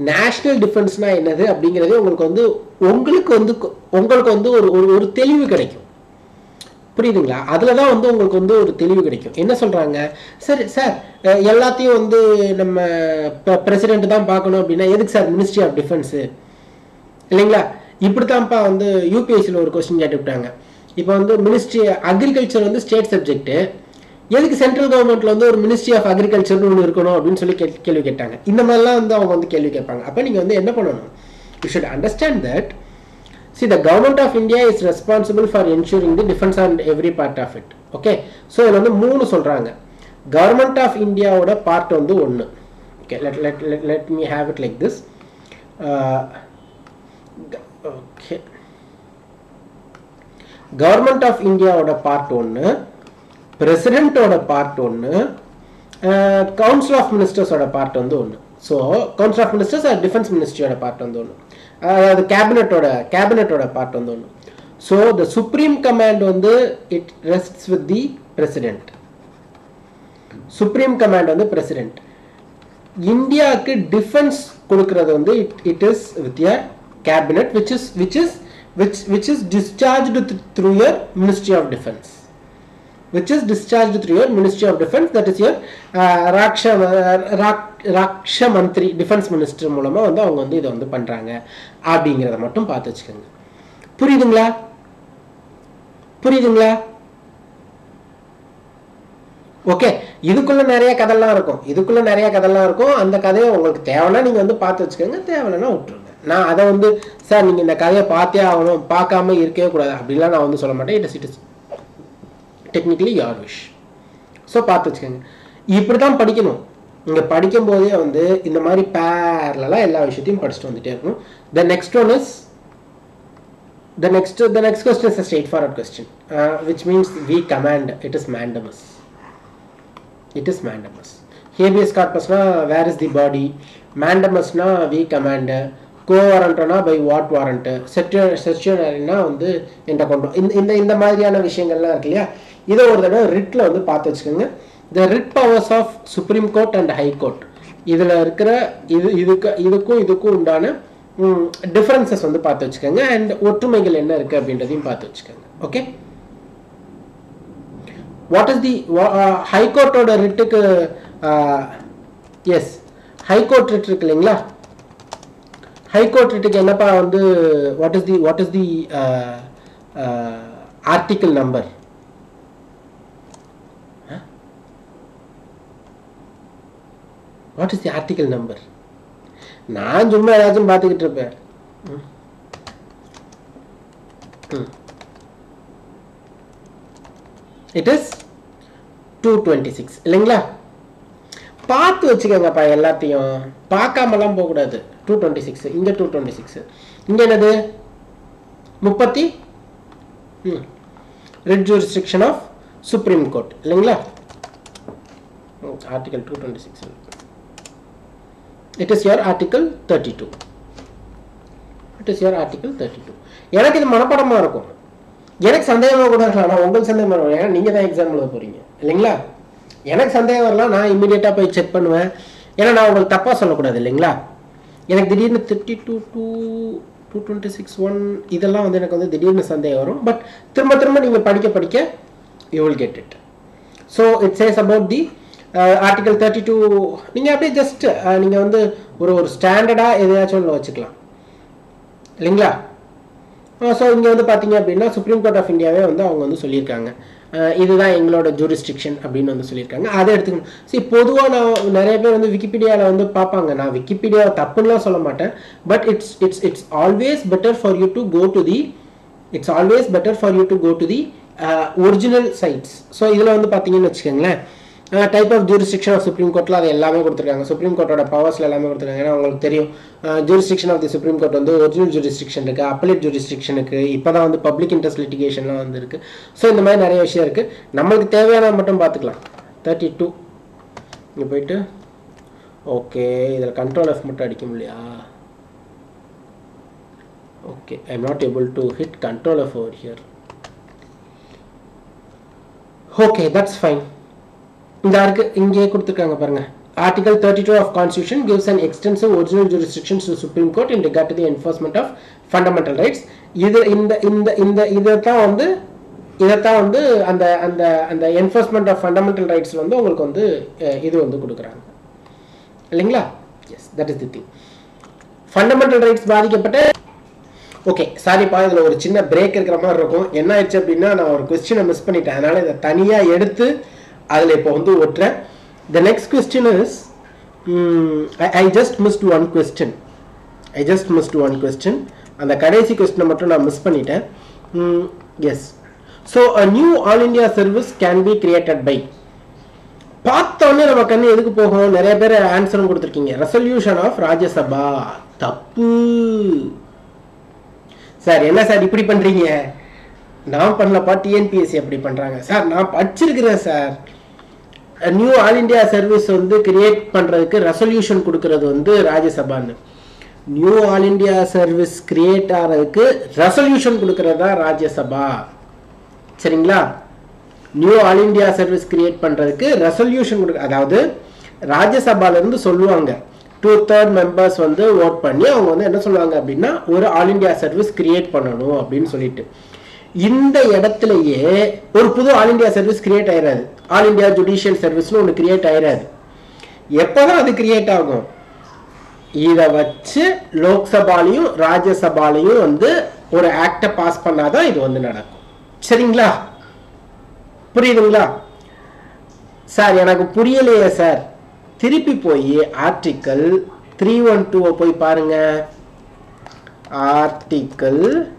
நேஷ்னல் டிஃபென்ஸ்னால் என்னது? அப்படிங்கிறதே உங்களுக்கு வந்து உங்களுக்கு வந்து உங்களுக்கு வந்து ஒரு ஒரு ஒரு தெளிவு கிடைக்கும். புரியுதுங்களா? அதில் தான் வந்து உங்களுக்கு வந்து ஒரு தெளிவு கிடைக்கும். என்ன சொல்கிறாங்க சரி சார் எல்லாத்தையும் வந்து நம்ம பிரசிடென்ட் தான் பார்க்கணும் அப்படின்னா எதுக்கு சார் மினிஸ்ட்ரி ஆஃப் டிஃபென்ஸு இல்லைங்களா? இப்படி தான்ப்பா வந்து யூபிஎஸ்சியில் ஒரு கொஸ்டின் கேட்டுவிட்டாங்க. இப்போ வந்து மினிஸ்ட்ரி அக்ரிகல்ச்சர் வந்து ஸ்டேட் சப்ஜெக்ட்டு எதுக்கு சென்ட்ரல் கவர்மெண்ட்ல வந்து ஒரு மினிஸ்ட்ரி ஆஃப் அக்ரிகல்ச்சர்னு ஒன்று இருக்கணும் அப்படின்னு சொல்லி கேள்வி கேட்டாங்க. இந்த மாதிரிலாம் வந்து அவங்க வந்து கேள்வி கேட்பாங்க. அப்போ நீங்கள் வந்து என்ன பண்ணணும்? You should understand that see the government of India is responsible for ensuring the defence and every part of it okay so இதில் வந்து மூணு சொல்கிறாங்க கவர்மெண்ட் ஆஃப் இந்தியாவோட பார்ட் வந்து ஒன்று okay let let let let me have it like this okay government of இந்தியாவோட part ஒன்று பிரசிடென்ட்டோட பார்ட் ஒன்று கவுன்சில் ஆஃப் மினிஸ்டர்ஸோட பார்ட் வந்து ஒன்று so council of ministers defence மினிஸ்ட்ரியோட part வந்து ஒன்று அதாவது கேபினட்டோட கேபினட்டோட பார்ட் வந்து ஒன்று ஸோ த சுப்ரீம் கமாண்ட் வந்து it rests with the president supreme command வந்து பிரசிடென்ட் இந்தியாவுக்கு டிஃபென்ஸ் கொடுக்கறது வந்து it it is with your cabinet which is which is which which is discharged th through your ministry of defense. Which is discharged through your ministry of defense that is your uh, raksha uh, rak, raksha மந்திரி defence Minister மூலமா வந்து அவங்க வந்து இதை வந்து பண்றாங்க. அப்படிங்கிறத மட்டும் பார்த்து வச்சுக்கோங்க. புரியுதுங்களா? புரியுதுங்களா? ஓகே இதுக்குள்ள நிறைய கதைலாம் இருக்கும். இதுக்குள்ள நிறைய கதைலாம் இருக்கும். அந்த கதையை உங்களுக்கு தேவைன்னா நீங்க வந்து பார்த்து வச்சுக்கோங்க. தேவைன்னா விட்டுருங்க. நான் அதை வந்து சார் நீங்கள் இந்த கதையை பார்த்தே ஆகணும் பார்க்காம இருக்கவே கூடாது. அப்படிலாம் நான் வந்து சொல்ல மாட்டேன். It is it is technically யார் விஷ் ஸோ பார்த்து வச்சுக்கோங்க. இப்படி தான் படிக்கணும். இங்கே படிக்கும் போதே வந்து இந்த மாதிரி பேர்லலாம் எல்லா விஷயத்தையும் படிச்சுட்டு வந்துட்டே இருக்கணும். The next one is the next the next question is a straightforward question which means we command it is mandamus it is mandamus habeas கார்பஸ்னா where is the body மேண்டமஸ்னா வி கமாண்டர் கோ வாரண்ட்னா by what warrant set செக்யூனரினா வந்து என்கிட்ட கொண்டு இந்த இந்த இந்த மாதிரியான விஷயங்கள்லாம் இருக்கு இல்லையா? இதை ஒரு தடவை ரிட்டில் வந்து பார்த்து வச்சுக்கோங்க. The writ powers of supreme court and high court இதில் இருக்கிற இது இதுக்கு இதுக்கும் இதுக்கும் உண்டான டிஃப்ரென்சஸ் வந்து பார்த்து வச்சுக்கோங்க. அண்ட் ஒற்றுமைகள் என்ன இருக்குது அப்படின்றதையும் பார்த்து வச்சுக்கோங்க. ஓகே வாட் இஸ் தி ஹைகோர்ட்டோட ரிட்டுக்கு எஸ் ஹைகோர்ட் ரிட் இருக்கு இல்லைங்களா? ஹைகோர்ட் ரிட்டுக்கு என்னப்பா வந்து what is the what is the article number what is the article number நான் சும்மா ஏதாச்சும் பார்த்துக்கிட்டு இருப்பேன். It is two twenty six இல்லைங்களா? பார்த்து வச்சுக்கோங்கப்பா எல்லாத்தையும். பார்க்காமலாம் போகக்கூடாது. டூ டுவெண்ட்டி சிக்ஸ் இங்கே டூ டுவெண்ட்டி சிக்ஸ் இங்கே என்னது? முப்பத்தி ம். Writ jurisdiction of supreme court இல்லைங்களா? Article two twenty six it is your article thirty two it is your article thirty two எனக்கு இது மனப்படமாக இருக்கும். எனக்கு சந்தேகமாக கூட இருக்கலாம். ஆனால் உங்களுக்கு சந்தேகமாக இருக்கும். ஏன்னா நீங்கள் தான் எக்ஸாம் எழுத போகிறீங்க இல்லைங்களா? எனக்கு சந்தேகம் வரலாம். நான் இமீடியட்டாக போய் செக் பண்ணுவேன். ஏன்னா நான் உங்களுக்கு தப்பாக சொல்லக்கூடாது இல்லைங்களா? எனக்கு திடீர்னு thirty two two two twenty six one இதெல்லாம் வந்து எனக்கு வந்து திடீர்னு சந்தேகம் வரும். பட் திரும்ப திரும்ப நீங்கள் படிக்க படிக்க you will get it so it says about the article thirty two நீங்கள் அப்படியே ஜஸ்ட் uh, நீங்கள் வந்து ஒரு ஒரு ஸ்டாண்டர்டாக எதையாச்சும் ஒன்று வச்சுக்கலாம். இல்லைங்களா? ஸோ இங்கே வந்து பார்த்தீங்க அப்படின்னா சுப்ரீம் கோர்ட் ஆஃப் இந்தியாவே வந்து அவங்க வந்து சொல்லியிருக்காங்க. இதுதான் எங்களோட ஜூரிஸ்டிக்ஷன் அப்படின்னு வந்து சொல்லியிருக்காங்க. அதை எடுத்துக்கணும். சரி பொதுவாக நான் நிறைய பேர் வந்து விக்கிபீடியாவில் வந்து பார்ப்பாங்க. நான் விக்கிபீடியா தப்புன்னுலாம் சொல்ல மாட்டேன். But it's it's it's always better for you to go to the it's always better for you to go to the original sites so இதில் வந்து பார்த்தீங்கன்னு வச்சுக்கோங்களேன். Type of jurisdiction of supreme கோர்ட்டில் அது எல்லாமே கொடுத்துருக்காங்க. சுப்ரீம் கோர்ட்டோட பவர்ஸில் எல்லாமே கொடுத்துருக்காங்க. ஏன்னா உங்களுக்கு தெரியும் jurisdiction of the supreme court வந்து ஒரிஜினல் ஜூரிஸ்டிக்ஷன் இருக்குது அப்பலேட் ஜூரிஸ்டிக்ஷனுக்கு இப்போ தான் வந்து பப்ளிக் இன்ட்ரெஸ்ட் லிட்டிகேஷன்லாம் வந்துருக்கு. ஸோ இந்த மாதிரி நிறைய விஷயம் இருக்குது நம்மளுக்கு தேவையான மட்டும் பார்த்துக்கலாம். தேர்ட்டி டூ இங்கே போயிட்டு ஓகே இதில் கண்ட்ரோல் எஃப் மட்டும் அடிக்க முடியா okay I am not able to hit control F over here okay that's fine இந்த இருக்கு இங்கே கொடுத்துருக்காங்க பாருங்க. Article thirty two of constitution gives an extensive original jurisdictions to supreme court in regard to the enforcement of fundamental rights. இது இந்த இந்த இந்த இதைத்தான் வந்து இதைத்தான் வந்து அந்த அந்த அந்த என்ஃபோர்ஸ்மெண்ட் ஆஃப் ஃபண்டமெண்டல் ரைட்ஸ் வந்து உங்களுக்கு வந்து இது வந்து கொடுக்குறாங்க. இல்லைங்களா? Yes that is the thing fundamental rights பாதிக்கப்பட்ட ஓகே சாரிப்பா இதில் ஒரு சின்ன பிரேக் இருக்கிற மாதிரி இருக்கும். என்ன ஆயிடுச்சு அப்படின்னா நான் ஒரு கொஸ்டினை மிஸ் பண்ணிட்டேன். அதனால இதை தனியாக எடுத்து அதில் இப்போ வந்து ஒட்டுறேன் the next question is I just missed one question I just missed one question அந்த கடைசி கொஸ்டினை மட்டும் நான் மிஸ் பண்ணிட்டேன். Yes so a new all India service can be created by பார்த்தோன்னே நம்ம கண்ணு எதுக்கு போகும்? நிறைய பேர் ஆன்சரும் கொடுத்துருக்கீங்க. ரெசல்யூஷன் ஆஃப் ராஜ்யசபா தப்பு. சார் என்ன சார் இப்படி பண்ணுறீங்க நான் பண்ணலப்பா டிஎன்பிஎஸ்சி அப்படி பண்ணுறாங்க சார் நான் படிச்சிருக்கிறேன் sir. New all India service வந்து கிரியேட் பண்ணுறதுக்கு ரெசல்யூஷன் கொடுக்கறது வந்து ராஜ்யசபான்னு. New all India service create ஆகிறதுக்கு ரெசல்யூஷன் கொடுக்கறது தான் ராஜ்யசபா. சரிங்களா? New all India service create பண்ணுறதுக்கு ரெசல்யூஷன் கொடுக்க அதாவது ராஜ்யசபாலேருந்து சொல்லுவாங்க. டூ தேர்ட் மெம்பர்ஸ் வந்து ஓட் பண்ணி அவங்க வந்து என்ன சொல்லுவாங்க அப்படின்னா ஒரு ஆல் இந்தியா சர்வீஸ் கிரியேட் பண்ணணும் அப்படின்னு சொல்லிட்டு. இந்த இடத்துலயே ஒரு புது ஆல் இந்தியா சர்வீஸ் கிரியேட் ஆயிராது. ஆல் இந்தியா ஜுடிஷியல் சர்வீஸ்னு ஒன்று கிரியேட் ஆயிராது. எப்போதான் அது கிரியேட் ஆகும்? இதை வச்சு லோக்சபாலையும் ராஜ்யசபாலையும் வந்து ஒரு ஆக்டை பாஸ் பண்ணாதான் இது வந்து நடக்கும். சரிங்களா? புரியுதுங்களா? சார் எனக்கு புரியலையே சார். திருப்பி போய் ஆர்டிக்கல் த்ரீ ஒன் டூவை போய் பாருங்க. Article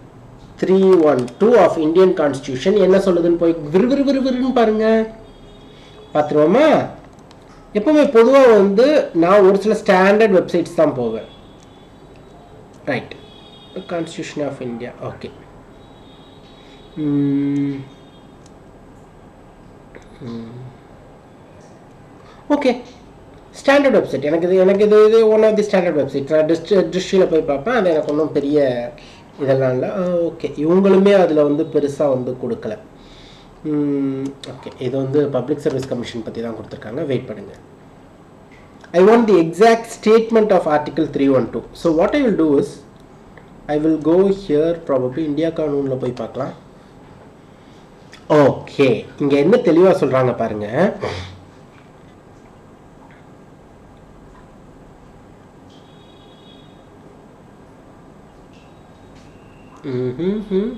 three one two of Indian constitution என்ன சொல்லுதுன்னு போய் விறு விறு பாருங்க. பார்த்துருவோமா? எப்பவுமே பொதுவாக வந்து நான் ஒரு சில ஸ்டாண்டர்ட் வெப்சைட்ஸ் தான் போவேன். Right constitution of India okay okay standard website எனக்கு இது எனக்கு இது இது one of the standard website நான் டிஸ்ட் டிஸ்ட்ரியில் போய் பார்ப்பேன். அது எனக்கு ஒன்றும் பெரிய இதெல்லாம் இல்லை. ஓகே இவங்களுமே அதில் வந்து பெருசாக வந்து கொடுக்கல. ஓகே இது வந்து பப்ளிக் சர்வீஸ் கமிஷன் பற்றி தான் கொடுத்துருக்காங்க. வெயிட் பண்ணுங்கள் I want the exact statement of Article 312. So what I will do is, I will go here probably India கானூன்ல போய் பார்க்கலாம். ஓகே இங்கே என்ன தெளிவாக சொல்கிறாங்க பாருங்க. ம்ஹும்ஹும்.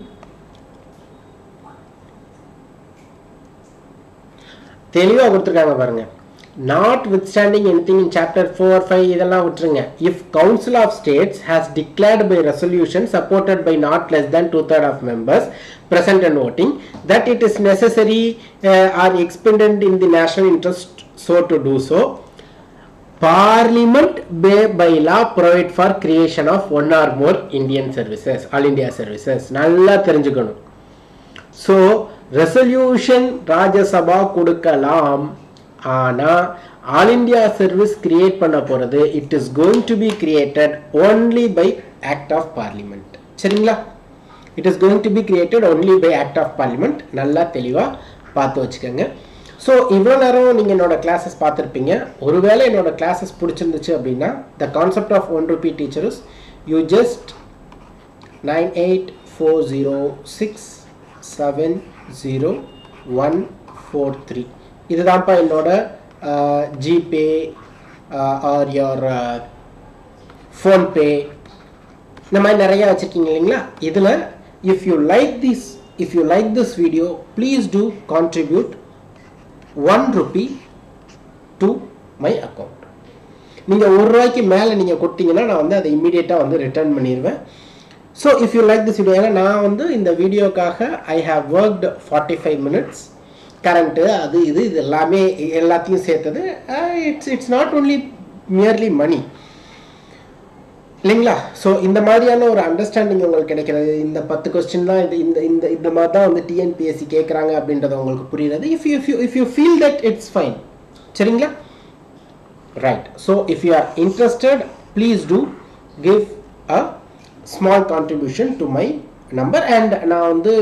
தெளிவா கொடுத்துருக்காங்க பாருங்க. Notwithstanding anything in chapter four five இதெல்லாம் விட்டுருங்க. If council of states has declared by resolution supported by not less than two third of members present and voting that it is necessary uh, or expedient in the national interest so to do so. Parliament may by law provide for creation of one or more Indian services all India services நல்லா தெரிஞ்சுக்கணும். So resolution Rajya Sabha கொடுக்கலாம். ஆனால் all India service create பண்ண போகிறது it is going to be created only by act of parliament சரிங்களா? It is going to be created only by act of parliament நல்லா தெளிவாக பார்த்து வச்சுக்கோங்க. ஸோ இவ்வளோ நேரம் நீங்கள் என்னோட கிளாஸஸ் பார்த்துருப்பீங்க. ஒருவேளை என்னோட கிளாஸஸ் பிடிச்சிருந்துச்சு அப்படின்னா the concept of one rupee teachers you just nine eight four zero six seven zero one four three இதுதான்ப்பா என்னோட ஜிபே ஆர் யோர் ஃபோன்பே இந்த மாதிரி நிறையா வச்சுருக்கீங்க இல்லைங்களா? இதில் if you like this if you like this video please do contribute one rupee to my account நீங்கள் ஒரு ரூபாய்க்கு மேலே நீங்கள் கொடுத்தீங்கன்னா நான் வந்து அதை இம்மீடியட்டாக வந்து ரிட்டர்ன் பண்ணிடுவேன். So if you like this video ஏன்னா நான் வந்து இந்த வீடியோக்காக I have worked forty five minutes current அது இது இது எல்லாமே எல்லாத்தையும் சேர்த்தது. It's it's not only merely money இல்லைங்களா? ஸோ இந்த மாதிரியான ஒரு அண்டர்ஸ்டாண்டிங் உங்களுக்கு கிடைக்கிறது. இந்த பத்து கொஸ்டின் தான் இது இந்த இந்த இந்த மாதிரி தான் வந்து டிஎன்பிஎஸ்சி கேட்குறாங்க அப்படின்றது உங்களுக்கு புரியுறது if you you if you feel that it's fine சரிங்களா? Right so if you are interested please do give a small contribution to my number and நான் வந்து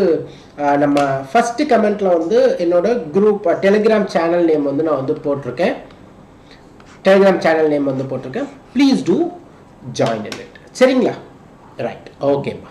நம்ம ஃபஸ்ட்டு கமெண்ட்டில் வந்து என்னோட குரூப் டெலிகிராம் சேனல் நேம் வந்து நான் வந்து போட்டிருக்கேன். டெலிகிராம் சேனல் நேம் வந்து போட்டிருக்கேன். Please do join in it சரிங்களா? ரைட் ஓகேம்மா